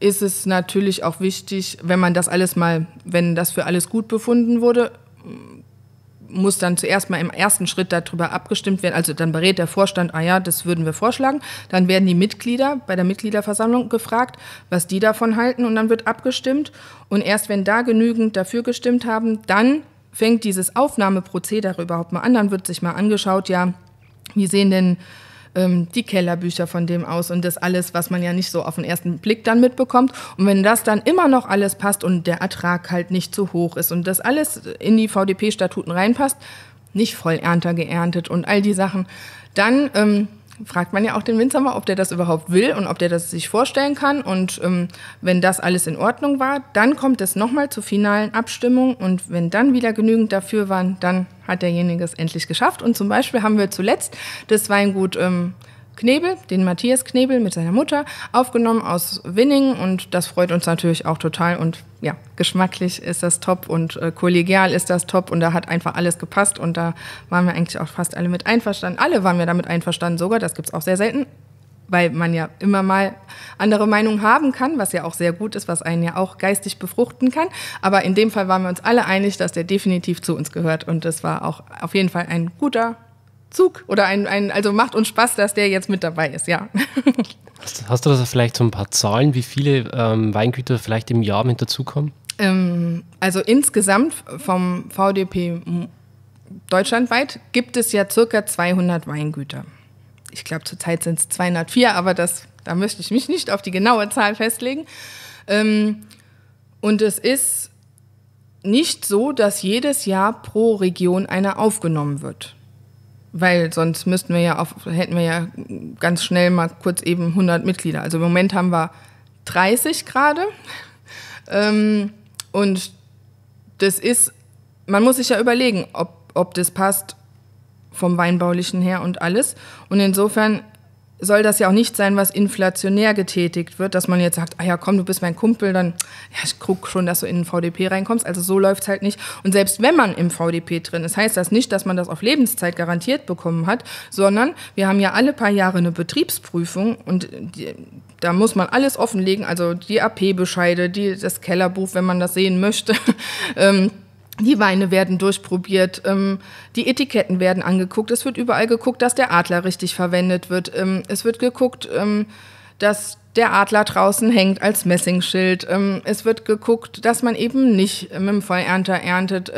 ist es natürlich auch wichtig, wenn man das alles mal, wenn das für alles gut befunden wurde, muss dann zuerst mal im ersten Schritt darüber abgestimmt werden. Also dann berät der Vorstand, ah ja, das würden wir vorschlagen. Dann werden die Mitglieder bei der Mitgliederversammlung gefragt, was die davon halten und dann wird abgestimmt. Und erst wenn da genügend dafür gestimmt haben, dann fängt dieses Aufnahmeprozedere überhaupt mal an. Dann wird sich mal angeschaut, ja, wie sehen denn ähm, die Kellerbücher von dem aus und das alles, was man ja nicht so auf den ersten Blick dann mitbekommt. Und wenn das dann immer noch alles passt und der Ertrag halt nicht zu hoch ist und das alles in die VDP-Statuten reinpasst, nicht Vollernter geerntet und all die Sachen, dann ähm, fragt man ja auch den Winzer mal, ob der das überhaupt will und ob der das sich vorstellen kann. Und ähm, wenn das alles in Ordnung war, dann kommt es nochmal zur finalen Abstimmung. Und wenn dann wieder genügend dafür waren, dann hat derjenige es endlich geschafft. Und zum Beispiel haben wir zuletzt das Weingut ähm, Knebel, den Matthias Knebel mit seiner Mutter, aufgenommen aus Winning. Und das freut uns natürlich auch total. Und ja, geschmacklich ist das top und äh, kollegial ist das top. Und da hat einfach alles gepasst. Und da waren wir eigentlich auch fast alle mit einverstanden. Alle waren wir damit einverstanden sogar, das gibt es auch sehr selten, weil man ja immer mal andere Meinungen haben kann, was ja auch sehr gut ist, was einen ja auch geistig befruchten kann. Aber in dem Fall waren wir uns alle einig, dass der definitiv zu uns gehört. Und das war auch auf jeden Fall ein guter Zug oder ein, ein, also macht uns Spaß, dass der jetzt mit dabei ist, ja. Hast du da vielleicht so ein paar Zahlen, wie viele ähm, Weingüter vielleicht im Jahr mit dazukommen? Ähm, also insgesamt vom VDP deutschlandweit gibt es ja circa 200 Weingüter. Ich glaube, zurzeit sind es 204, aber das, da möchte ich mich nicht auf die genaue Zahl festlegen. Ähm, und es ist nicht so, dass jedes Jahr pro Region einer aufgenommen wird. Weil sonst müssten wir ja auf, hätten wir ja ganz schnell mal kurz eben 100 Mitglieder. Also im Moment haben wir 30 gerade. Ähm, und das ist, man muss sich ja überlegen, ob, ob das passt vom Weinbaulichen her und alles. Und insofern soll das ja auch nicht sein, was inflationär getätigt wird, dass man jetzt sagt, ah ja, komm, du bist mein Kumpel, dann, ja, ich guck schon, dass du in den VDP reinkommst. Also so läuft es halt nicht. Und selbst wenn man im VDP drin ist, heißt das nicht, dass man das auf Lebenszeit garantiert bekommen hat, sondern wir haben ja alle paar Jahre eine Betriebsprüfung und die, da muss man alles offenlegen, also die AP-Bescheide, das Kellerbuch, wenn man das sehen möchte. ähm, die Weine werden durchprobiert, ähm, die Etiketten werden angeguckt. Es wird überall geguckt, dass der Adler richtig verwendet wird. Ähm, es wird geguckt, ähm, dass der Adler draußen hängt als Messingschild. Ähm, es wird geguckt, dass man eben nicht mit dem Vollernter erntet.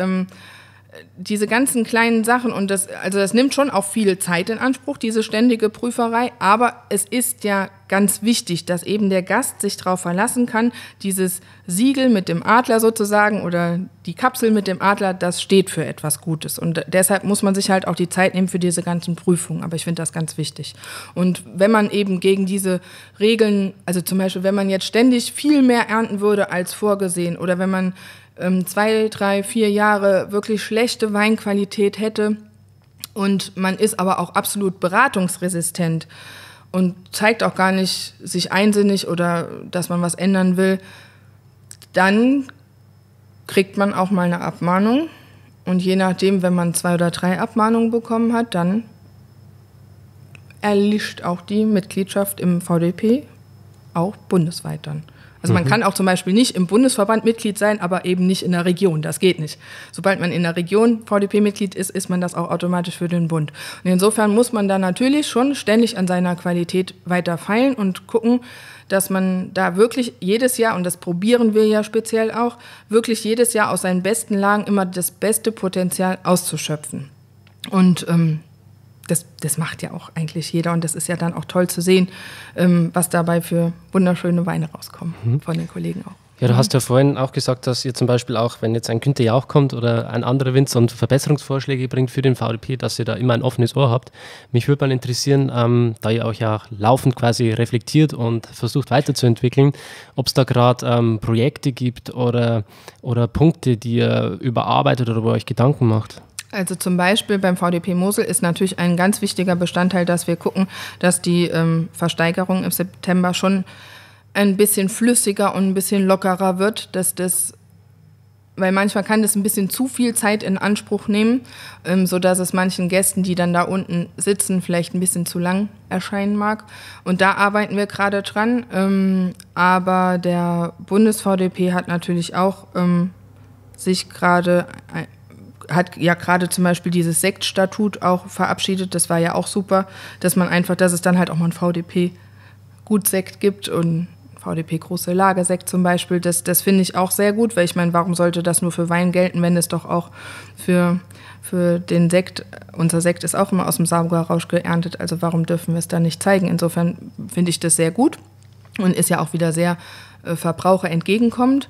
Diese ganzen kleinen Sachen und das, also das nimmt schon auch viel Zeit in Anspruch, diese ständige Prüferei, aber es ist ja ganz wichtig, dass eben der Gast sich darauf verlassen kann, dieses Siegel mit dem Adler sozusagen oder die Kapsel mit dem Adler, das steht für etwas Gutes. Und deshalb muss man sich halt auch die Zeit nehmen für diese ganzen Prüfungen, aber ich finde das ganz wichtig. Und wenn man eben gegen diese Regeln, also zum Beispiel, wenn man jetzt ständig viel mehr ernten würde als vorgesehen oder wenn man ähm, zwei, drei, vier Jahre wirklich schlechte Weinqualität hätte und man ist aber auch absolut beratungsresistent und zeigt auch gar nicht sich einsinnig oder dass man was ändern will, dann kriegt man auch mal eine Abmahnung. Und je nachdem, wenn man zwei oder drei Abmahnungen bekommen hat, dann erlischt auch die Mitgliedschaft im VDP, auch bundesweit dann. Also man kann auch zum Beispiel nicht im Bundesverband Mitglied sein, aber eben nicht in der Region. Das geht nicht. Sobald man in der Region VDP-Mitglied ist, ist man das auch automatisch für den Bund. Und insofern muss man da natürlich schon ständig an seiner Qualität weiter feilen und gucken, dass man da wirklich jedes Jahr, und das probieren wir ja speziell auch, wirklich jedes Jahr aus seinen besten Lagen immer das beste Potenzial auszuschöpfen. Und ähm, das, das macht ja auch eigentlich jeder und das ist ja dann auch toll zu sehen, ähm, was dabei für wunderschöne Weine rauskommen mhm. von den Kollegen auch. Ja, du hast ja vorhin auch gesagt, dass ihr zum Beispiel auch, wenn jetzt ein Günther Jauch kommt oder ein anderer Winzer und Verbesserungsvorschläge bringt für den VDP, dass ihr da immer ein offenes Ohr habt. Mich würde mal interessieren, ähm, da ihr euch ja laufend quasi reflektiert und versucht weiterzuentwickeln, ob es da gerade ähm, Projekte gibt oder, oder Punkte, die ihr überarbeitet oder wo ihr euch Gedanken macht. Also zum Beispiel beim VDP Mosel ist natürlich ein ganz wichtiger Bestandteil, dass wir gucken, dass die ähm, Versteigerung im September schon ein bisschen flüssiger und ein bisschen lockerer wird, dass das weil manchmal kann das ein bisschen zu viel Zeit in Anspruch nehmen, ähm, sodass es manchen Gästen, die dann da unten sitzen, vielleicht ein bisschen zu lang erscheinen mag. Und da arbeiten wir gerade dran. Ähm, aber der Bundes-VDP hat natürlich auch ähm, sich gerade hat ja gerade zum Beispiel dieses Sektstatut auch verabschiedet. Das war ja auch super, dass man einfach, dass es dann halt auch mal ein VDP Gutsekt gibt und VDP große Lagersekt zum Beispiel. Das, das finde ich auch sehr gut, weil ich meine, warum sollte das nur für Wein gelten, wenn es doch auch für, für den Sekt, unser Sekt ist auch immer aus dem Saugerrausch geerntet, also warum dürfen wir es dann nicht zeigen? Insofern finde ich das sehr gut und ist ja auch wieder sehr äh, Verbraucher entgegenkommend.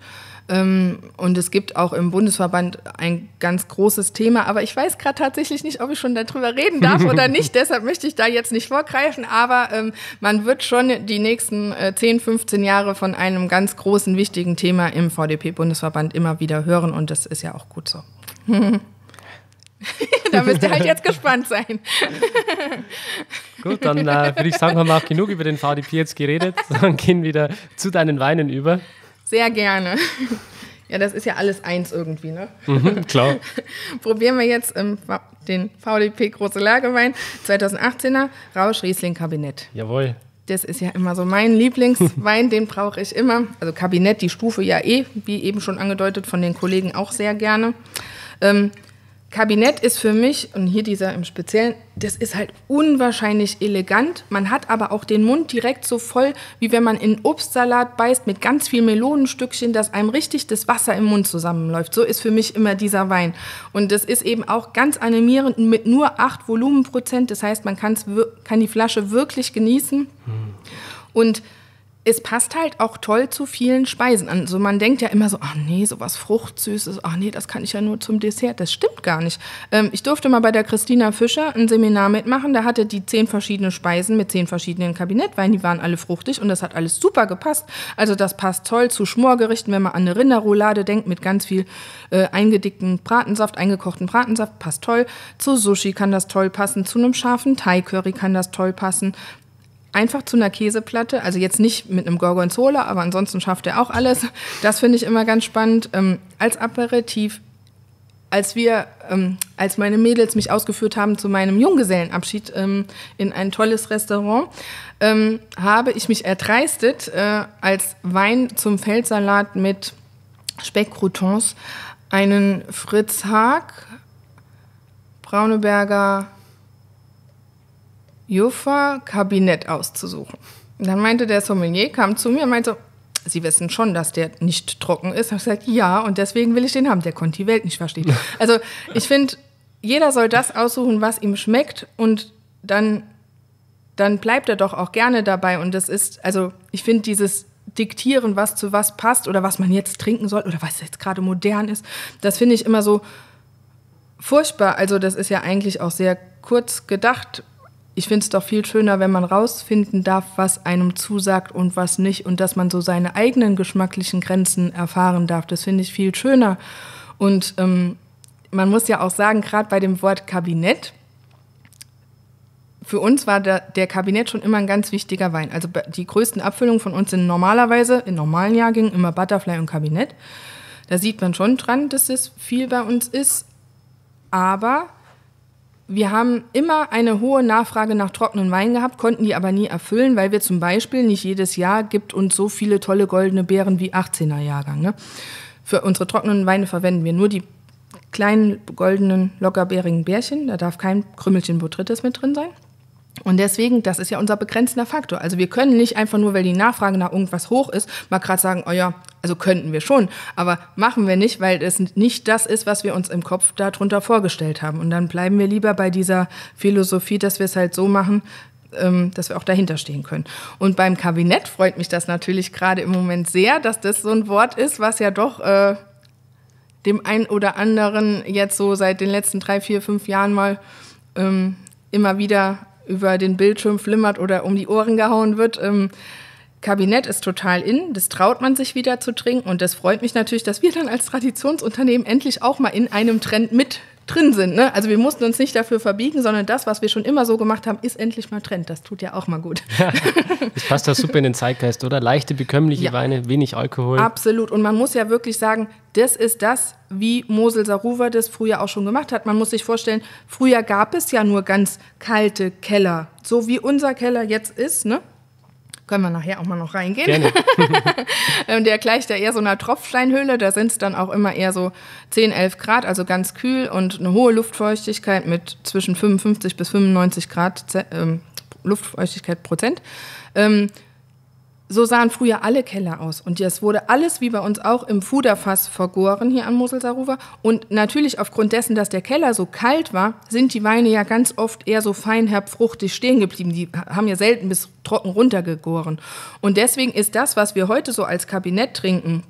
Ähm, und es gibt auch im Bundesverband ein ganz großes Thema, aber ich weiß gerade tatsächlich nicht, ob ich schon darüber reden darf oder nicht. Deshalb möchte ich da jetzt nicht vorgreifen, aber ähm, man wird schon die nächsten äh, 10, 15 Jahre von einem ganz großen, wichtigen Thema im VDP-Bundesverband immer wieder hören und das ist ja auch gut so. da müsst ihr halt jetzt gespannt sein. Gut, dann äh, würde ich sagen, haben wir auch genug über den VDP jetzt geredet. Dann gehen wir wieder zu deinen Weinen über. Sehr gerne. Ja, das ist ja alles eins irgendwie, ne? Mhm, klar. Probieren wir jetzt ähm, den VDP Große Lagerwein 2018er Rausch Riesling Kabinett. Jawohl. Das ist ja immer so mein Lieblingswein, den brauche ich immer. Also Kabinett, die Stufe ja eh, wie eben schon angedeutet, von den Kollegen auch sehr gerne. Ähm, Kabinett ist für mich, und hier dieser im Speziellen, das ist halt unwahrscheinlich elegant. Man hat aber auch den Mund direkt so voll, wie wenn man in Obstsalat beißt mit ganz viel Melonenstückchen, dass einem richtig das Wasser im Mund zusammenläuft. So ist für mich immer dieser Wein. Und das ist eben auch ganz animierend mit nur 8 Volumenprozent. Das heißt, man kann die Flasche wirklich genießen. Hm. Und es passt halt auch toll zu vielen Speisen. Also man denkt ja immer so, ach nee, sowas Fruchtsüßes, ach nee, das kann ich ja nur zum Dessert. Das stimmt gar nicht. Ähm, ich durfte mal bei der Christina Fischer ein Seminar mitmachen. Da hatte die zehn verschiedene Speisen mit zehn verschiedenen Kabinettweinen. Die waren alle fruchtig und das hat alles super gepasst. Also das passt toll zu Schmorgerichten, wenn man an eine Rinderroulade denkt mit ganz viel äh, eingedickten Bratensaft, eingekochten Bratensaft, passt toll. Zu Sushi kann das toll passen. Zu einem scharfen Thai-Curry kann das toll passen einfach zu einer Käseplatte, also jetzt nicht mit einem Gorgonzola, aber ansonsten schafft er auch alles. Das finde ich immer ganz spannend. Ähm, als Aperitif, als wir, ähm, als meine Mädels mich ausgeführt haben zu meinem Junggesellenabschied ähm, in ein tolles Restaurant, ähm, habe ich mich erdreistet, äh, als Wein zum Feldsalat mit Speckcroutons einen Fritz Haag, Brauneberger Juffa-Kabinett auszusuchen. Dann meinte der Sommelier, kam zu mir und meinte, Sie wissen schon, dass der nicht trocken ist. Ich habe gesagt, ja, und deswegen will ich den haben. Der konnte die Welt nicht verstehen. Also ich finde, jeder soll das aussuchen, was ihm schmeckt und dann, dann bleibt er doch auch gerne dabei. Und das ist, also ich finde dieses Diktieren, was zu was passt oder was man jetzt trinken soll oder was jetzt gerade modern ist, das finde ich immer so furchtbar. Also das ist ja eigentlich auch sehr kurz gedacht ich finde es doch viel schöner, wenn man rausfinden darf, was einem zusagt und was nicht und dass man so seine eigenen geschmacklichen Grenzen erfahren darf. Das finde ich viel schöner. Und ähm, man muss ja auch sagen, gerade bei dem Wort Kabinett, für uns war der, der, Kabinett schon immer ein ganz wichtiger Wein. Also die größten Abfüllungen von uns sind normalerweise in normalen Jahrgängen immer Butterfly und Kabinett. Da sieht man schon dran, dass es viel bei uns ist. Aber wir haben immer eine hohe Nachfrage nach trockenen Wein gehabt, konnten die aber nie erfüllen, weil wir zum Beispiel nicht jedes Jahr gibt uns so viele tolle goldene Beeren wie 18er Jahrgang. Ne? Für unsere trockenen Weine verwenden wir nur die kleinen goldenen lockerbeerigen Bärchen. Da darf kein Krümmelchen Botrytis mit drin sein. Und deswegen, das ist ja unser begrenzender Faktor. Also wir können nicht einfach nur, weil die Nachfrage nach irgendwas hoch ist, mal gerade sagen, oh ja, also könnten wir schon, aber machen wir nicht, weil es nicht das ist, was wir uns im Kopf darunter vorgestellt haben. Und dann bleiben wir lieber bei dieser Philosophie, dass wir es halt so machen, ähm, dass wir auch dahinter stehen können. Und beim Kabinett freut mich das natürlich gerade im Moment sehr, dass das so ein Wort ist, was ja doch äh, dem einen oder anderen jetzt so seit den letzten drei, vier, fünf Jahren mal ähm, immer wieder über den Bildschirm flimmert oder um die Ohren gehauen wird. Ähm, Kabinett ist total in, das traut man sich wieder zu trinken und das freut mich natürlich, dass wir dann als Traditionsunternehmen endlich auch mal in einem Trend mit drin sind. Ne? Also wir mussten uns nicht dafür verbiegen, sondern das, was wir schon immer so gemacht haben, ist endlich mal Trend. Das tut ja auch mal gut. Das passt ja super in den Zeitgeist, oder? Leichte, bekömmliche ja. Weine, wenig Alkohol. Absolut. Und man muss ja wirklich sagen, das ist das, wie Mosel Saruwa das früher auch schon gemacht hat. Man muss sich vorstellen, früher gab es ja nur ganz kalte Keller, so wie unser Keller jetzt ist. Ne? Können wir nachher auch mal noch reingehen. Gerne. Ähm, der gleicht ja eher so einer Tropfsteinhöhle. Da sind es dann auch immer eher so 10, 11 Grad, also ganz kühl und eine hohe Luftfeuchtigkeit mit zwischen 55 bis 95 Grad ähm, Luftfeuchtigkeit Prozent. Ähm, so sahen früher alle Keller aus. Und es wurde alles wie bei uns auch im Fuderfass vergoren hier an Moselsarufer. Und natürlich aufgrund dessen, dass der Keller so kalt war, sind die Weine ja ganz oft eher so feinherb fruchtig stehen geblieben. Die haben ja selten bis trocken runtergegoren. Und deswegen ist das, was wir heute so als Kabinett trinken,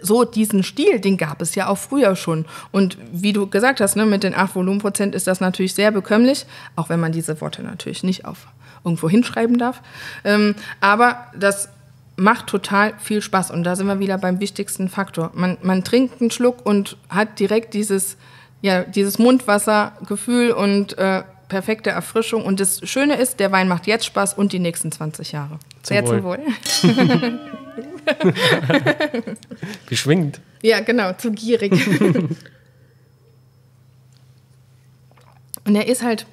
so diesen Stil, den gab es ja auch früher schon. Und wie du gesagt hast, ne, mit den 8 Volumenprozent ist das natürlich sehr bekömmlich, auch wenn man diese Worte natürlich nicht auf irgendwo hinschreiben darf. Ähm, aber das macht total viel Spaß. Und da sind wir wieder beim wichtigsten Faktor. Man, man trinkt einen Schluck und hat direkt dieses, ja, dieses Mundwassergefühl und äh, perfekte Erfrischung. Und das Schöne ist, der Wein macht jetzt Spaß und die nächsten 20 Jahre. Zum Sehr Wohl. zum Wohl. Geschwingt. Ja, genau, zu gierig. und er ist halt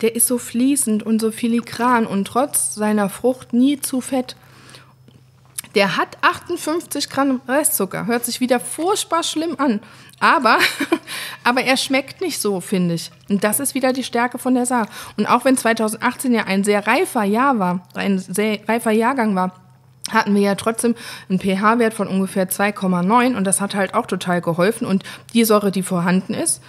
der ist so fließend und so filigran und trotz seiner Frucht nie zu fett. Der hat 58 Gramm Restzucker. Hört sich wieder furchtbar schlimm an. Aber, aber er schmeckt nicht so, finde ich. Und das ist wieder die Stärke von der Saar. Und auch wenn 2018 ja ein sehr reifer Jahr war, ein sehr reifer Jahrgang war, hatten wir ja trotzdem einen pH-Wert von ungefähr 2,9 und das hat halt auch total geholfen. Und die Säure, die vorhanden ist,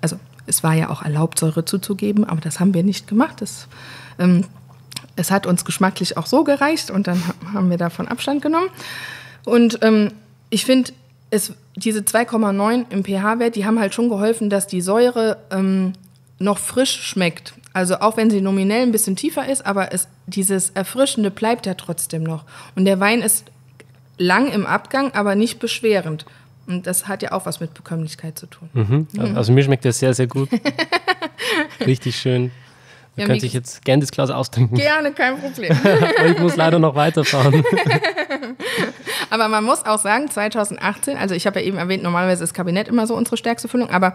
also es war ja auch erlaubt, Säure zuzugeben, aber das haben wir nicht gemacht. Das, ähm, es hat uns geschmacklich auch so gereicht und dann haben wir davon Abstand genommen. Und ähm, ich finde, diese 2,9 im pH-Wert, die haben halt schon geholfen, dass die Säure ähm, noch frisch schmeckt. Also auch wenn sie nominell ein bisschen tiefer ist, aber es, dieses Erfrischende bleibt ja trotzdem noch. Und der Wein ist lang im Abgang, aber nicht beschwerend. Und das hat ja auch was mit Bekömmlichkeit zu tun. Mhm. Also mir schmeckt das sehr, sehr gut. Richtig schön. Man ja, könnte sich jetzt gerne das Glas austrinken. Gerne, kein Problem. ich muss leider noch weiterfahren. aber man muss auch sagen, 2018, also ich habe ja eben erwähnt, normalerweise ist Kabinett immer so unsere stärkste Füllung, aber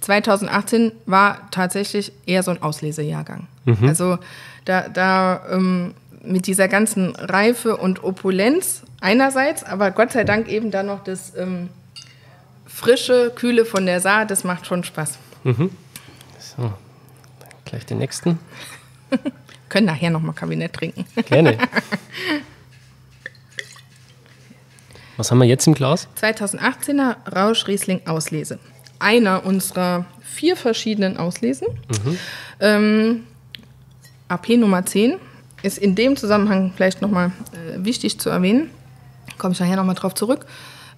2018 war tatsächlich eher so ein Auslesejahrgang. Mhm. Also da, da ähm, mit dieser ganzen Reife und Opulenz einerseits, aber Gott sei Dank eben dann noch das ähm, frische, kühle von der Saar, das macht schon Spaß. Mhm. So, gleich den nächsten. Können nachher nochmal Kabinett trinken. Gerne. Was haben wir jetzt im Glas? 2018er Rausch Riesling Auslese. Einer unserer vier verschiedenen Auslesen. Mhm. Ähm, AP Nummer 10 ist in dem Zusammenhang vielleicht nochmal äh, wichtig zu erwähnen. Komme ich nachher nochmal drauf zurück.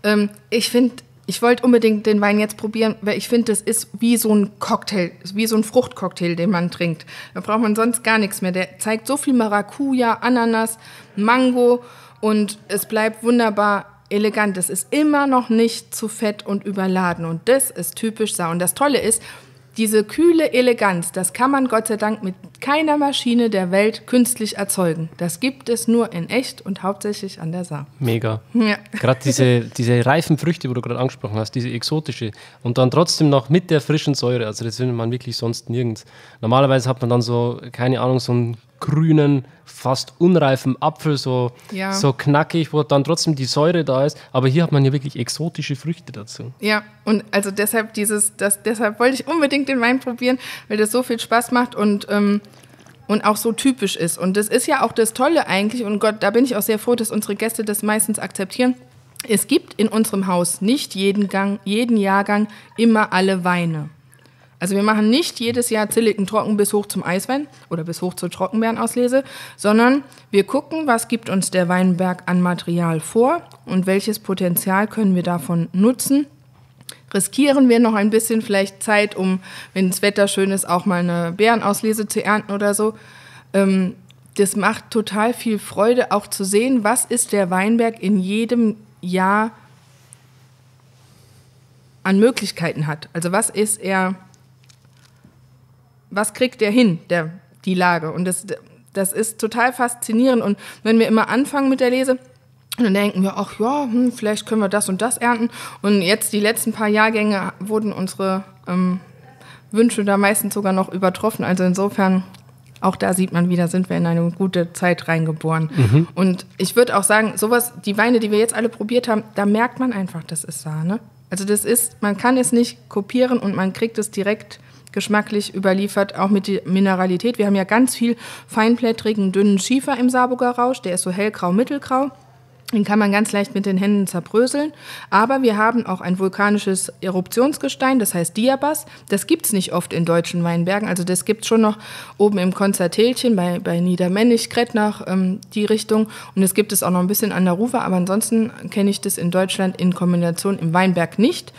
Ähm, ich finde ich wollte unbedingt den Wein jetzt probieren, weil ich finde, das ist wie so ein Cocktail, wie so ein Fruchtcocktail, den man trinkt. Da braucht man sonst gar nichts mehr. Der zeigt so viel Maracuja, Ananas, Mango und es bleibt wunderbar elegant. Es ist immer noch nicht zu fett und überladen und das ist typisch Sau. Und das Tolle ist, diese kühle Eleganz, das kann man Gott sei Dank mit keiner Maschine der Welt künstlich erzeugen. Das gibt es nur in echt und hauptsächlich an der Saar. Mega. Ja. Gerade diese, diese reifen Früchte, wo du gerade angesprochen hast, diese exotische und dann trotzdem noch mit der frischen Säure. Also das findet man wirklich sonst nirgends. Normalerweise hat man dann so, keine Ahnung, so einen grünen, fast unreifen Apfel, so, ja. so knackig, wo dann trotzdem die Säure da ist. Aber hier hat man ja wirklich exotische Früchte dazu. Ja, und also deshalb dieses, das, deshalb wollte ich unbedingt den Wein probieren, weil das so viel Spaß macht und, ähm, und auch so typisch ist. Und das ist ja auch das Tolle eigentlich, und Gott, da bin ich auch sehr froh, dass unsere Gäste das meistens akzeptieren. Es gibt in unserem Haus nicht jeden, Gang, jeden Jahrgang immer alle Weine. Also wir machen nicht jedes Jahr Zilliken trocken bis hoch zum Eiswein oder bis hoch zur Trockenbeerenauslese, sondern wir gucken, was gibt uns der Weinberg an Material vor und welches Potenzial können wir davon nutzen. Riskieren wir noch ein bisschen vielleicht Zeit, um, wenn das Wetter schön ist, auch mal eine Beerenauslese zu ernten oder so. Ähm, das macht total viel Freude, auch zu sehen, was ist der Weinberg in jedem Jahr an Möglichkeiten hat. Also was ist er was kriegt der hin, der, die Lage? Und das, das ist total faszinierend. Und wenn wir immer anfangen mit der Lese, dann denken wir, ach ja, hm, vielleicht können wir das und das ernten. Und jetzt die letzten paar Jahrgänge wurden unsere ähm, Wünsche da meistens sogar noch übertroffen. Also insofern, auch da sieht man wieder, sind wir in eine gute Zeit reingeboren. Mhm. Und ich würde auch sagen, sowas, die Weine, die wir jetzt alle probiert haben, da merkt man einfach, das ist Sahne. Also das ist, man kann es nicht kopieren und man kriegt es direkt geschmacklich überliefert, auch mit der Mineralität. Wir haben ja ganz viel feinblättrigen, dünnen Schiefer im Saarburger Rausch. Der ist so hellgrau, mittelgrau. Den kann man ganz leicht mit den Händen zerbröseln. Aber wir haben auch ein vulkanisches Eruptionsgestein, das heißt Diabas. Das gibt es nicht oft in deutschen Weinbergen. Also das gibt es schon noch oben im Konzertälchen bei, bei Niedermännich, Kretnach, ähm, die Richtung. Und es gibt es auch noch ein bisschen an der Rufer. Aber ansonsten kenne ich das in Deutschland in Kombination im Weinberg nicht.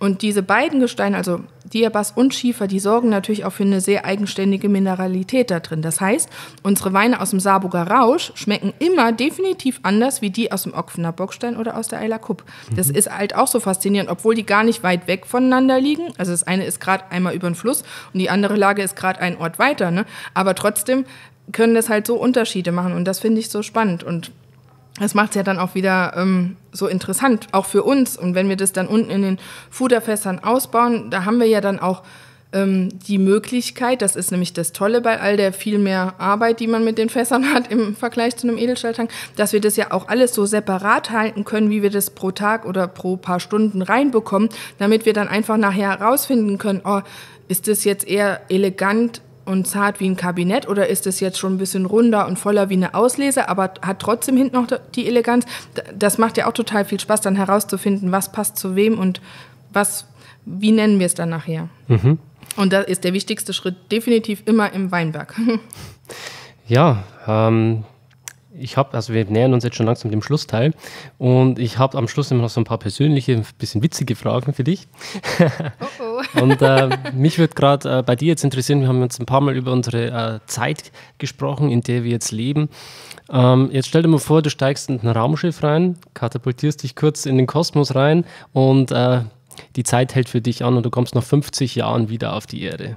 Und diese beiden Gesteine, also Diabas und Schiefer, die sorgen natürlich auch für eine sehr eigenständige Mineralität da drin. Das heißt, unsere Weine aus dem Saarburger Rausch schmecken immer definitiv anders wie die aus dem Ockfener Bockstein oder aus der Eiler Kupp. Das mhm. ist halt auch so faszinierend, obwohl die gar nicht weit weg voneinander liegen. Also das eine ist gerade einmal über den Fluss und die andere Lage ist gerade ein Ort weiter. Ne? Aber trotzdem können das halt so Unterschiede machen und das finde ich so spannend. Und das macht es ja dann auch wieder ähm, so interessant, auch für uns. Und wenn wir das dann unten in den Fuderfässern ausbauen, da haben wir ja dann auch ähm, die Möglichkeit, das ist nämlich das Tolle bei all der viel mehr Arbeit, die man mit den Fässern hat im Vergleich zu einem Edelstahltank, dass wir das ja auch alles so separat halten können, wie wir das pro Tag oder pro paar Stunden reinbekommen, damit wir dann einfach nachher herausfinden können, oh, ist das jetzt eher elegant und zart wie ein Kabinett oder ist es jetzt schon ein bisschen runder und voller wie eine Auslese, aber hat trotzdem hinten noch die Eleganz? Das macht ja auch total viel Spaß, dann herauszufinden, was passt zu wem und was, wie nennen wir es dann nachher. Mhm. Und da ist der wichtigste Schritt definitiv immer im Weinberg. Ja, ähm, ich habe, also wir nähern uns jetzt schon langsam dem Schlussteil und ich habe am Schluss immer noch so ein paar persönliche, ein bisschen witzige Fragen für dich. Oh oh. und äh, mich würde gerade äh, bei dir jetzt interessieren, wir haben jetzt ein paar Mal über unsere äh, Zeit gesprochen, in der wir jetzt leben. Ähm, jetzt stell dir mal vor, du steigst in ein Raumschiff rein, katapultierst dich kurz in den Kosmos rein und äh, die Zeit hält für dich an und du kommst nach 50 Jahren wieder auf die Erde.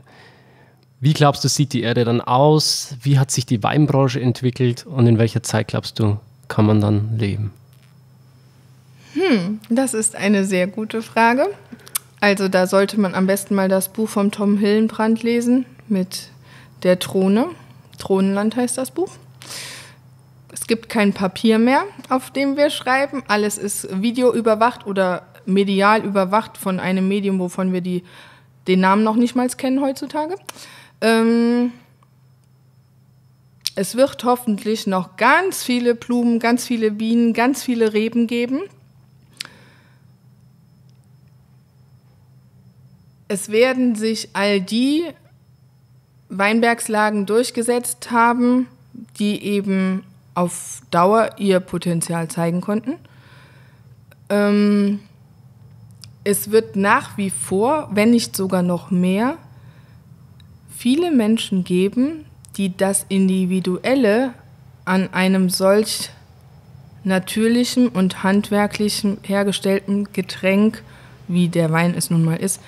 Wie glaubst du, sieht die Erde dann aus? Wie hat sich die Weinbranche entwickelt und in welcher Zeit glaubst du, kann man dann leben? Hm, das ist eine sehr gute Frage. Also da sollte man am besten mal das Buch von Tom Hillenbrand lesen mit der Throne. Thronenland heißt das Buch. Es gibt kein Papier mehr, auf dem wir schreiben. Alles ist videoüberwacht oder medial überwacht von einem Medium, wovon wir die, den Namen noch nicht mal kennen heutzutage. Ähm, es wird hoffentlich noch ganz viele Blumen, ganz viele Bienen, ganz viele Reben geben. Es werden sich all die Weinbergslagen durchgesetzt haben, die eben auf Dauer ihr Potenzial zeigen konnten. Ähm, es wird nach wie vor, wenn nicht sogar noch mehr, viele Menschen geben, die das Individuelle an einem solch natürlichen und handwerklichen hergestellten Getränk, wie der Wein es nun mal ist,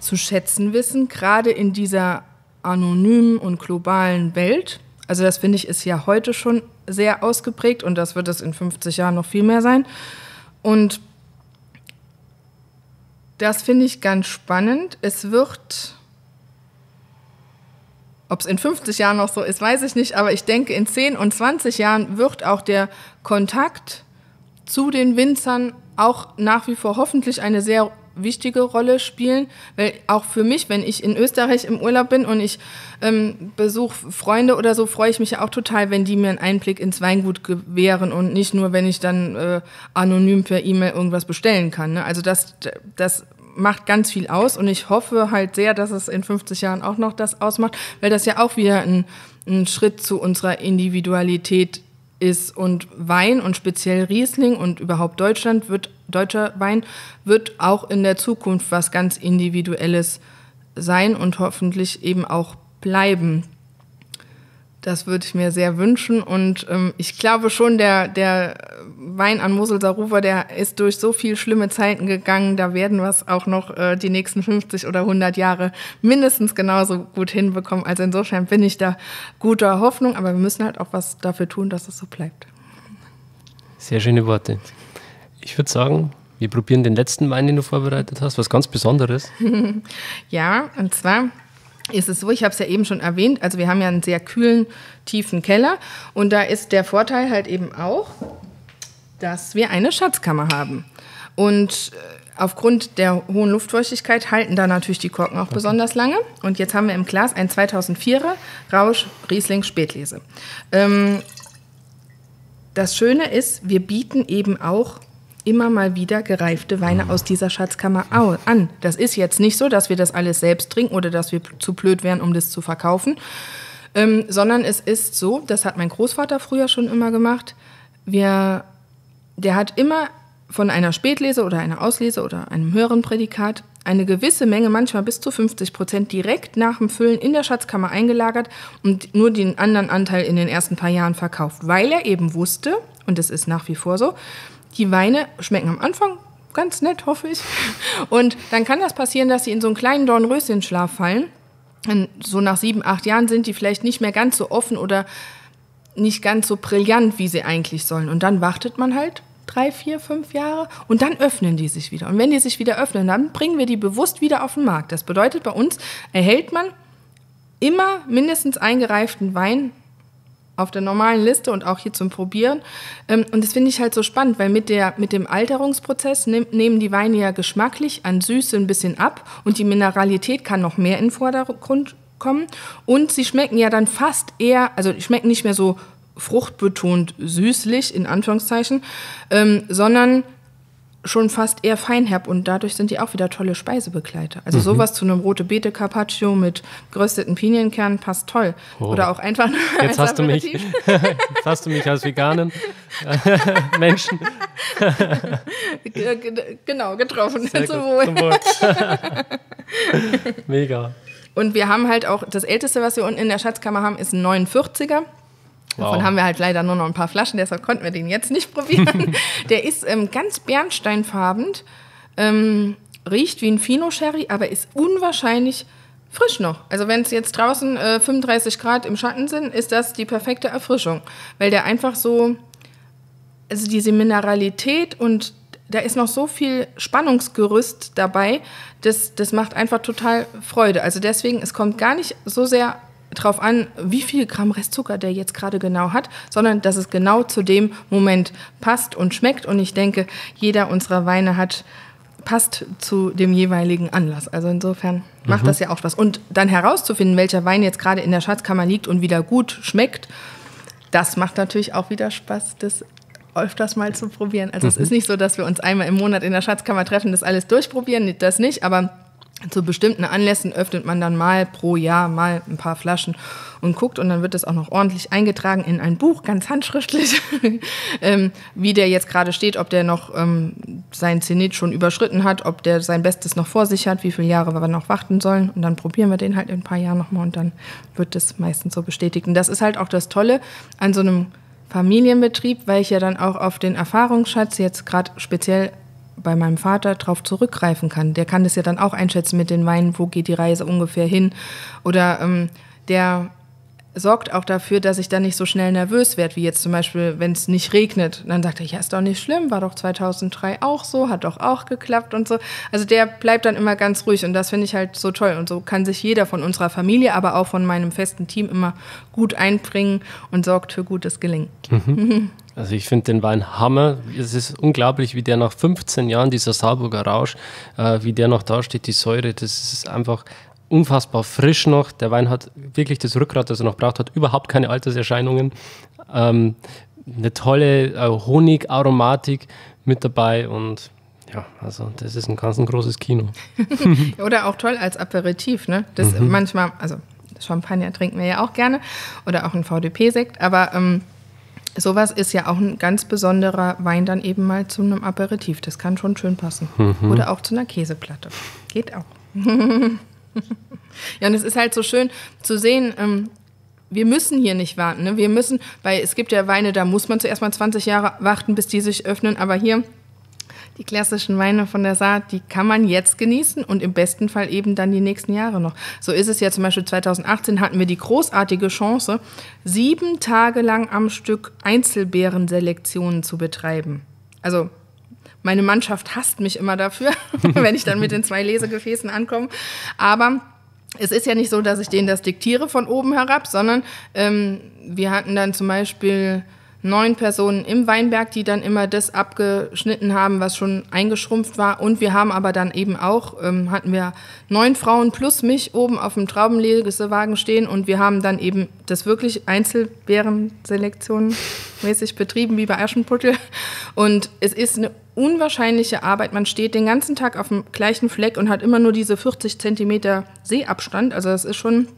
zu schätzen wissen, gerade in dieser anonymen und globalen Welt. Also das finde ich ist ja heute schon sehr ausgeprägt und das wird es in 50 Jahren noch viel mehr sein. Und das finde ich ganz spannend. Es wird, ob es in 50 Jahren noch so ist, weiß ich nicht, aber ich denke, in 10 und 20 Jahren wird auch der Kontakt zu den Winzern auch nach wie vor hoffentlich eine sehr wichtige Rolle spielen, weil auch für mich, wenn ich in Österreich im Urlaub bin und ich ähm, besuche Freunde oder so, freue ich mich ja auch total, wenn die mir einen Einblick ins Weingut gewähren und nicht nur, wenn ich dann äh, anonym per E-Mail irgendwas bestellen kann. Ne? Also das, das macht ganz viel aus und ich hoffe halt sehr, dass es in 50 Jahren auch noch das ausmacht, weil das ja auch wieder ein, ein Schritt zu unserer Individualität ist und Wein und speziell Riesling und überhaupt Deutschland wird deutscher Wein wird auch in der Zukunft was ganz individuelles sein und hoffentlich eben auch bleiben. Das würde ich mir sehr wünschen und ähm, ich glaube schon, der, der Wein an Moselser Rufer, der ist durch so viel schlimme Zeiten gegangen, da werden wir es auch noch äh, die nächsten 50 oder 100 Jahre mindestens genauso gut hinbekommen. Also insofern bin ich da guter Hoffnung, aber wir müssen halt auch was dafür tun, dass es so bleibt. Sehr schöne Worte. Ich würde sagen, wir probieren den letzten Wein, den du vorbereitet hast, was ganz Besonderes. ja, und zwar ist es so, ich habe es ja eben schon erwähnt, also wir haben ja einen sehr kühlen, tiefen Keller und da ist der Vorteil halt eben auch, dass wir eine Schatzkammer haben. Und äh, aufgrund der hohen Luftfeuchtigkeit halten da natürlich die Korken auch okay. besonders lange. Und jetzt haben wir im Glas ein 2004er Rausch Riesling Spätlese. Ähm, das Schöne ist, wir bieten eben auch immer mal wieder gereifte Weine aus dieser Schatzkammer an. Das ist jetzt nicht so, dass wir das alles selbst trinken oder dass wir zu blöd wären, um das zu verkaufen, ähm, sondern es ist so, das hat mein Großvater früher schon immer gemacht, wir, der hat immer von einer Spätlese oder einer Auslese oder einem höheren Prädikat eine gewisse Menge, manchmal bis zu 50 Prozent, direkt nach dem Füllen in der Schatzkammer eingelagert und nur den anderen Anteil in den ersten paar Jahren verkauft, weil er eben wusste, und es ist nach wie vor so, die Weine schmecken am Anfang ganz nett, hoffe ich. Und dann kann das passieren, dass sie in so einen kleinen Dornröschenschlaf fallen. Und so nach sieben, acht Jahren sind die vielleicht nicht mehr ganz so offen oder nicht ganz so brillant, wie sie eigentlich sollen. Und dann wartet man halt drei, vier, fünf Jahre und dann öffnen die sich wieder. Und wenn die sich wieder öffnen, dann bringen wir die bewusst wieder auf den Markt. Das bedeutet, bei uns erhält man immer mindestens eingereiften Wein auf der normalen Liste und auch hier zum Probieren. Ähm, und das finde ich halt so spannend, weil mit, der, mit dem Alterungsprozess nehmen die Weine ja geschmacklich an Süße ein bisschen ab und die Mineralität kann noch mehr in den Vordergrund kommen. Und sie schmecken ja dann fast eher, also schmecken nicht mehr so fruchtbetont süßlich, in Anführungszeichen, ähm, sondern schon fast eher feinherb und dadurch sind die auch wieder tolle Speisebegleiter. Also mhm. sowas zu einem rote Beete Carpaccio mit gerösteten Pinienkernen passt toll. Oh. Oder auch einfach jetzt hast du mich jetzt hast du mich als veganen Menschen genau getroffen. Sehr zum Wohl. Zum Wohl. Mega. Und wir haben halt auch das älteste, was wir unten in der Schatzkammer haben, ist ein 49er. Davon wow. haben wir halt leider nur noch ein paar Flaschen, deshalb konnten wir den jetzt nicht probieren. der ist ähm, ganz bernsteinfarben, ähm, riecht wie ein Fino-Sherry, aber ist unwahrscheinlich frisch noch. Also wenn es jetzt draußen äh, 35 Grad im Schatten sind, ist das die perfekte Erfrischung, weil der einfach so, also diese Mineralität und da ist noch so viel Spannungsgerüst dabei, das, das macht einfach total Freude. Also deswegen, es kommt gar nicht so sehr drauf an, wie viel Gramm Restzucker der jetzt gerade genau hat, sondern dass es genau zu dem Moment passt und schmeckt. Und ich denke, jeder unserer Weine hat passt zu dem jeweiligen Anlass. Also insofern macht mhm. das ja auch Spaß. Und dann herauszufinden, welcher Wein jetzt gerade in der Schatzkammer liegt und wieder gut schmeckt, das macht natürlich auch wieder Spaß, das öfters mal zu probieren. Also mhm. es ist nicht so, dass wir uns einmal im Monat in der Schatzkammer treffen, das alles durchprobieren, das nicht, aber zu bestimmten Anlässen öffnet man dann mal pro Jahr mal ein paar Flaschen und guckt und dann wird das auch noch ordentlich eingetragen in ein Buch, ganz handschriftlich, ähm, wie der jetzt gerade steht, ob der noch ähm, sein Zenit schon überschritten hat, ob der sein Bestes noch vor sich hat, wie viele Jahre wir noch warten sollen und dann probieren wir den halt in ein paar Jahren nochmal und dann wird das meistens so bestätigt. Und das ist halt auch das Tolle an so einem Familienbetrieb, weil ich ja dann auch auf den Erfahrungsschatz jetzt gerade speziell bei meinem Vater drauf zurückgreifen kann. Der kann das ja dann auch einschätzen mit den Weinen, wo geht die Reise ungefähr hin. Oder ähm, der sorgt auch dafür, dass ich dann nicht so schnell nervös werde, wie jetzt zum Beispiel, wenn es nicht regnet. Und dann sagt er, ja, ist doch nicht schlimm, war doch 2003 auch so, hat doch auch geklappt und so. Also der bleibt dann immer ganz ruhig und das finde ich halt so toll. Und so kann sich jeder von unserer Familie, aber auch von meinem festen Team immer gut einbringen und sorgt für gutes Gelingen. Mhm. Also ich finde den Wein Hammer. Es ist unglaublich, wie der nach 15 Jahren, dieser Saarburger Rausch, äh, wie der noch da steht, die Säure, das ist einfach unfassbar frisch noch. Der Wein hat wirklich das Rückgrat, das er noch braucht, hat überhaupt keine Alterserscheinungen. Ähm, eine tolle äh, Honigaromatik mit dabei und ja, also das ist ein ganz ein großes Kino. oder auch toll als Aperitif, ne? Das mhm. manchmal, also Champagner trinken wir ja auch gerne oder auch ein VDP-Sekt, aber ähm, sowas ist ja auch ein ganz besonderer Wein dann eben mal zu einem Aperitif. Das kann schon schön passen. Mhm. Oder auch zu einer Käseplatte. Geht auch. ja, und es ist halt so schön zu sehen, ähm, wir müssen hier nicht warten. Ne? Wir müssen, weil es gibt ja Weine, da muss man zuerst mal 20 Jahre warten, bis die sich öffnen. Aber hier, die klassischen Weine von der Saat, die kann man jetzt genießen und im besten Fall eben dann die nächsten Jahre noch. So ist es ja zum Beispiel 2018 hatten wir die großartige Chance, sieben Tage lang am Stück Einzelbeerenselektionen zu betreiben. Also meine Mannschaft hasst mich immer dafür, wenn ich dann mit den zwei Lesegefäßen ankomme. Aber es ist ja nicht so, dass ich denen das diktiere von oben herab, sondern ähm, wir hatten dann zum Beispiel neun Personen im Weinberg, die dann immer das abgeschnitten haben, was schon eingeschrumpft war. Und wir haben aber dann eben auch, ähm, hatten wir neun Frauen plus mich oben auf dem Traubenlegewagen stehen und wir haben dann eben das wirklich Einzelbeerenselektion mäßig betrieben, wie bei Aschenputtel. Und es ist eine unwahrscheinliche Arbeit. Man steht den ganzen Tag auf dem gleichen Fleck und hat immer nur diese 40 Zentimeter Seeabstand. Also das ist schon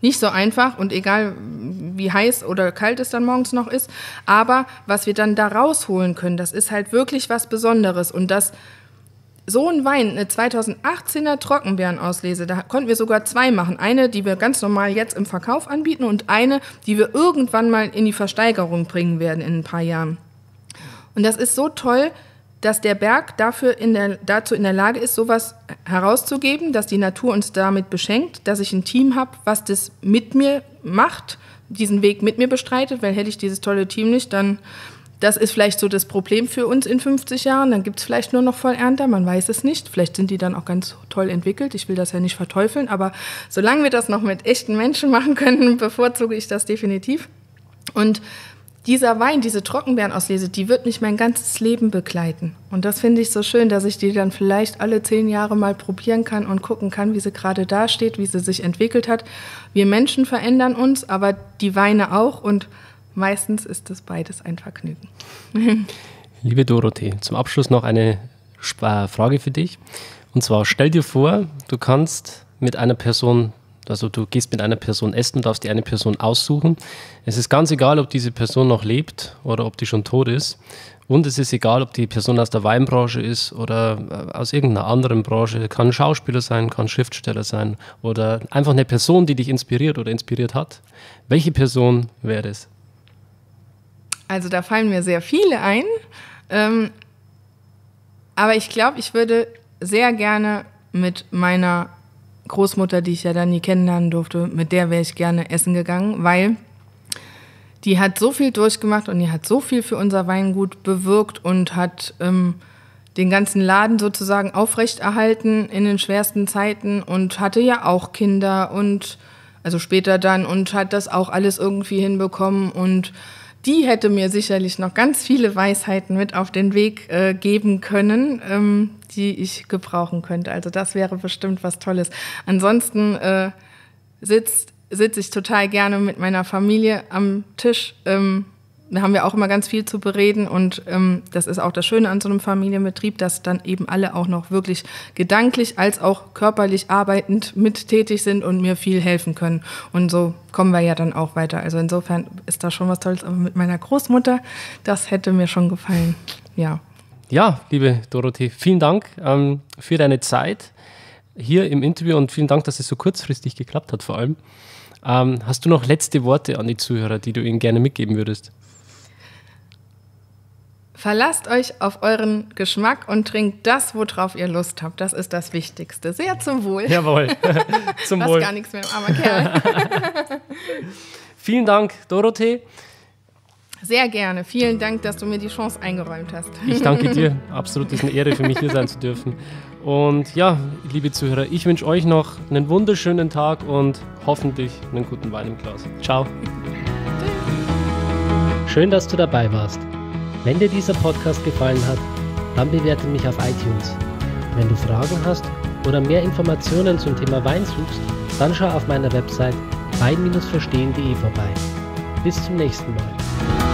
nicht so einfach und egal wie heiß oder kalt es dann morgens noch ist. Aber was wir dann da rausholen können, das ist halt wirklich was Besonderes. Und das so ein Wein, eine 2018er Trockenbeerenauslese, da konnten wir sogar zwei machen. Eine, die wir ganz normal jetzt im Verkauf anbieten und eine, die wir irgendwann mal in die Versteigerung bringen werden in ein paar Jahren. Und das ist so toll, dass der Berg dafür in der, dazu in der Lage ist, sowas herauszugeben, dass die Natur uns damit beschenkt, dass ich ein Team habe, was das mit mir macht, diesen Weg mit mir bestreitet, weil hätte ich dieses tolle Team nicht, dann das ist vielleicht so das Problem für uns in 50 Jahren. Dann gibt es vielleicht nur noch Vollernter, man weiß es nicht. Vielleicht sind die dann auch ganz toll entwickelt. Ich will das ja nicht verteufeln, aber solange wir das noch mit echten Menschen machen können, bevorzuge ich das definitiv. Und dieser Wein, diese Trockenbeerenauslese, die wird mich mein ganzes Leben begleiten. Und das finde ich so schön, dass ich die dann vielleicht alle zehn Jahre mal probieren kann und gucken kann, wie sie gerade dasteht, wie sie sich entwickelt hat. Wir Menschen verändern uns, aber die Weine auch. Und meistens ist das beides ein Vergnügen. Liebe Dorothee, zum Abschluss noch eine äh, Frage für dich. Und zwar stell dir vor, du kannst mit einer Person also du gehst mit einer Person essen und darfst die eine Person aussuchen. Es ist ganz egal, ob diese Person noch lebt oder ob die schon tot ist. Und es ist egal, ob die Person aus der Weinbranche ist oder äh, aus irgendeiner anderen Branche. Kann Schauspieler sein, kann Schriftsteller sein oder einfach eine Person, die dich inspiriert oder inspiriert hat. Welche Person wäre es? Also da fallen mir sehr viele ein. Ähm, aber ich glaube, ich würde sehr gerne mit meiner Großmutter, die ich ja dann nie kennenlernen durfte, mit der wäre ich gerne essen gegangen, weil die hat so viel durchgemacht und die hat so viel für unser Weingut bewirkt und hat ähm, den ganzen Laden sozusagen aufrechterhalten in den schwersten Zeiten und hatte ja auch Kinder und also später dann und hat das auch alles irgendwie hinbekommen und die hätte mir sicherlich noch ganz viele Weisheiten mit auf den Weg äh, geben können, ähm, die ich gebrauchen könnte. Also das wäre bestimmt was Tolles. Ansonsten äh, sitze sitz ich total gerne mit meiner Familie am Tisch. Ähm, da haben wir auch immer ganz viel zu bereden und ähm, das ist auch das Schöne an so einem Familienbetrieb, dass dann eben alle auch noch wirklich gedanklich als auch körperlich arbeitend mit tätig sind und mir viel helfen können. Und so kommen wir ja dann auch weiter. Also insofern ist da schon was Tolles. Aber mit meiner Großmutter, das hätte mir schon gefallen. Ja. Ja, liebe Dorothee, vielen Dank ähm, für deine Zeit hier im Interview und vielen Dank, dass es so kurzfristig geklappt hat vor allem. Ähm, hast du noch letzte Worte an die Zuhörer, die du ihnen gerne mitgeben würdest? Verlasst euch auf euren Geschmack und trinkt das, worauf ihr Lust habt. Das ist das Wichtigste. Sehr zum Wohl. Jawohl. zum Wohl. gar nichts mehr, armer Kerl. Vielen Dank, Dorothee. Sehr gerne. Vielen Dank, dass du mir die Chance eingeräumt hast. Ich danke dir. Absolut ist eine Ehre für mich, hier sein zu dürfen. Und ja, liebe Zuhörer, ich wünsche euch noch einen wunderschönen Tag und hoffentlich einen guten Wein im Glas. Ciao. Schön, dass du dabei warst. Wenn dir dieser Podcast gefallen hat, dann bewerte mich auf iTunes. Wenn du Fragen hast oder mehr Informationen zum Thema Wein suchst, dann schau auf meiner Website wein-verstehen.de vorbei. Bis zum nächsten Mal.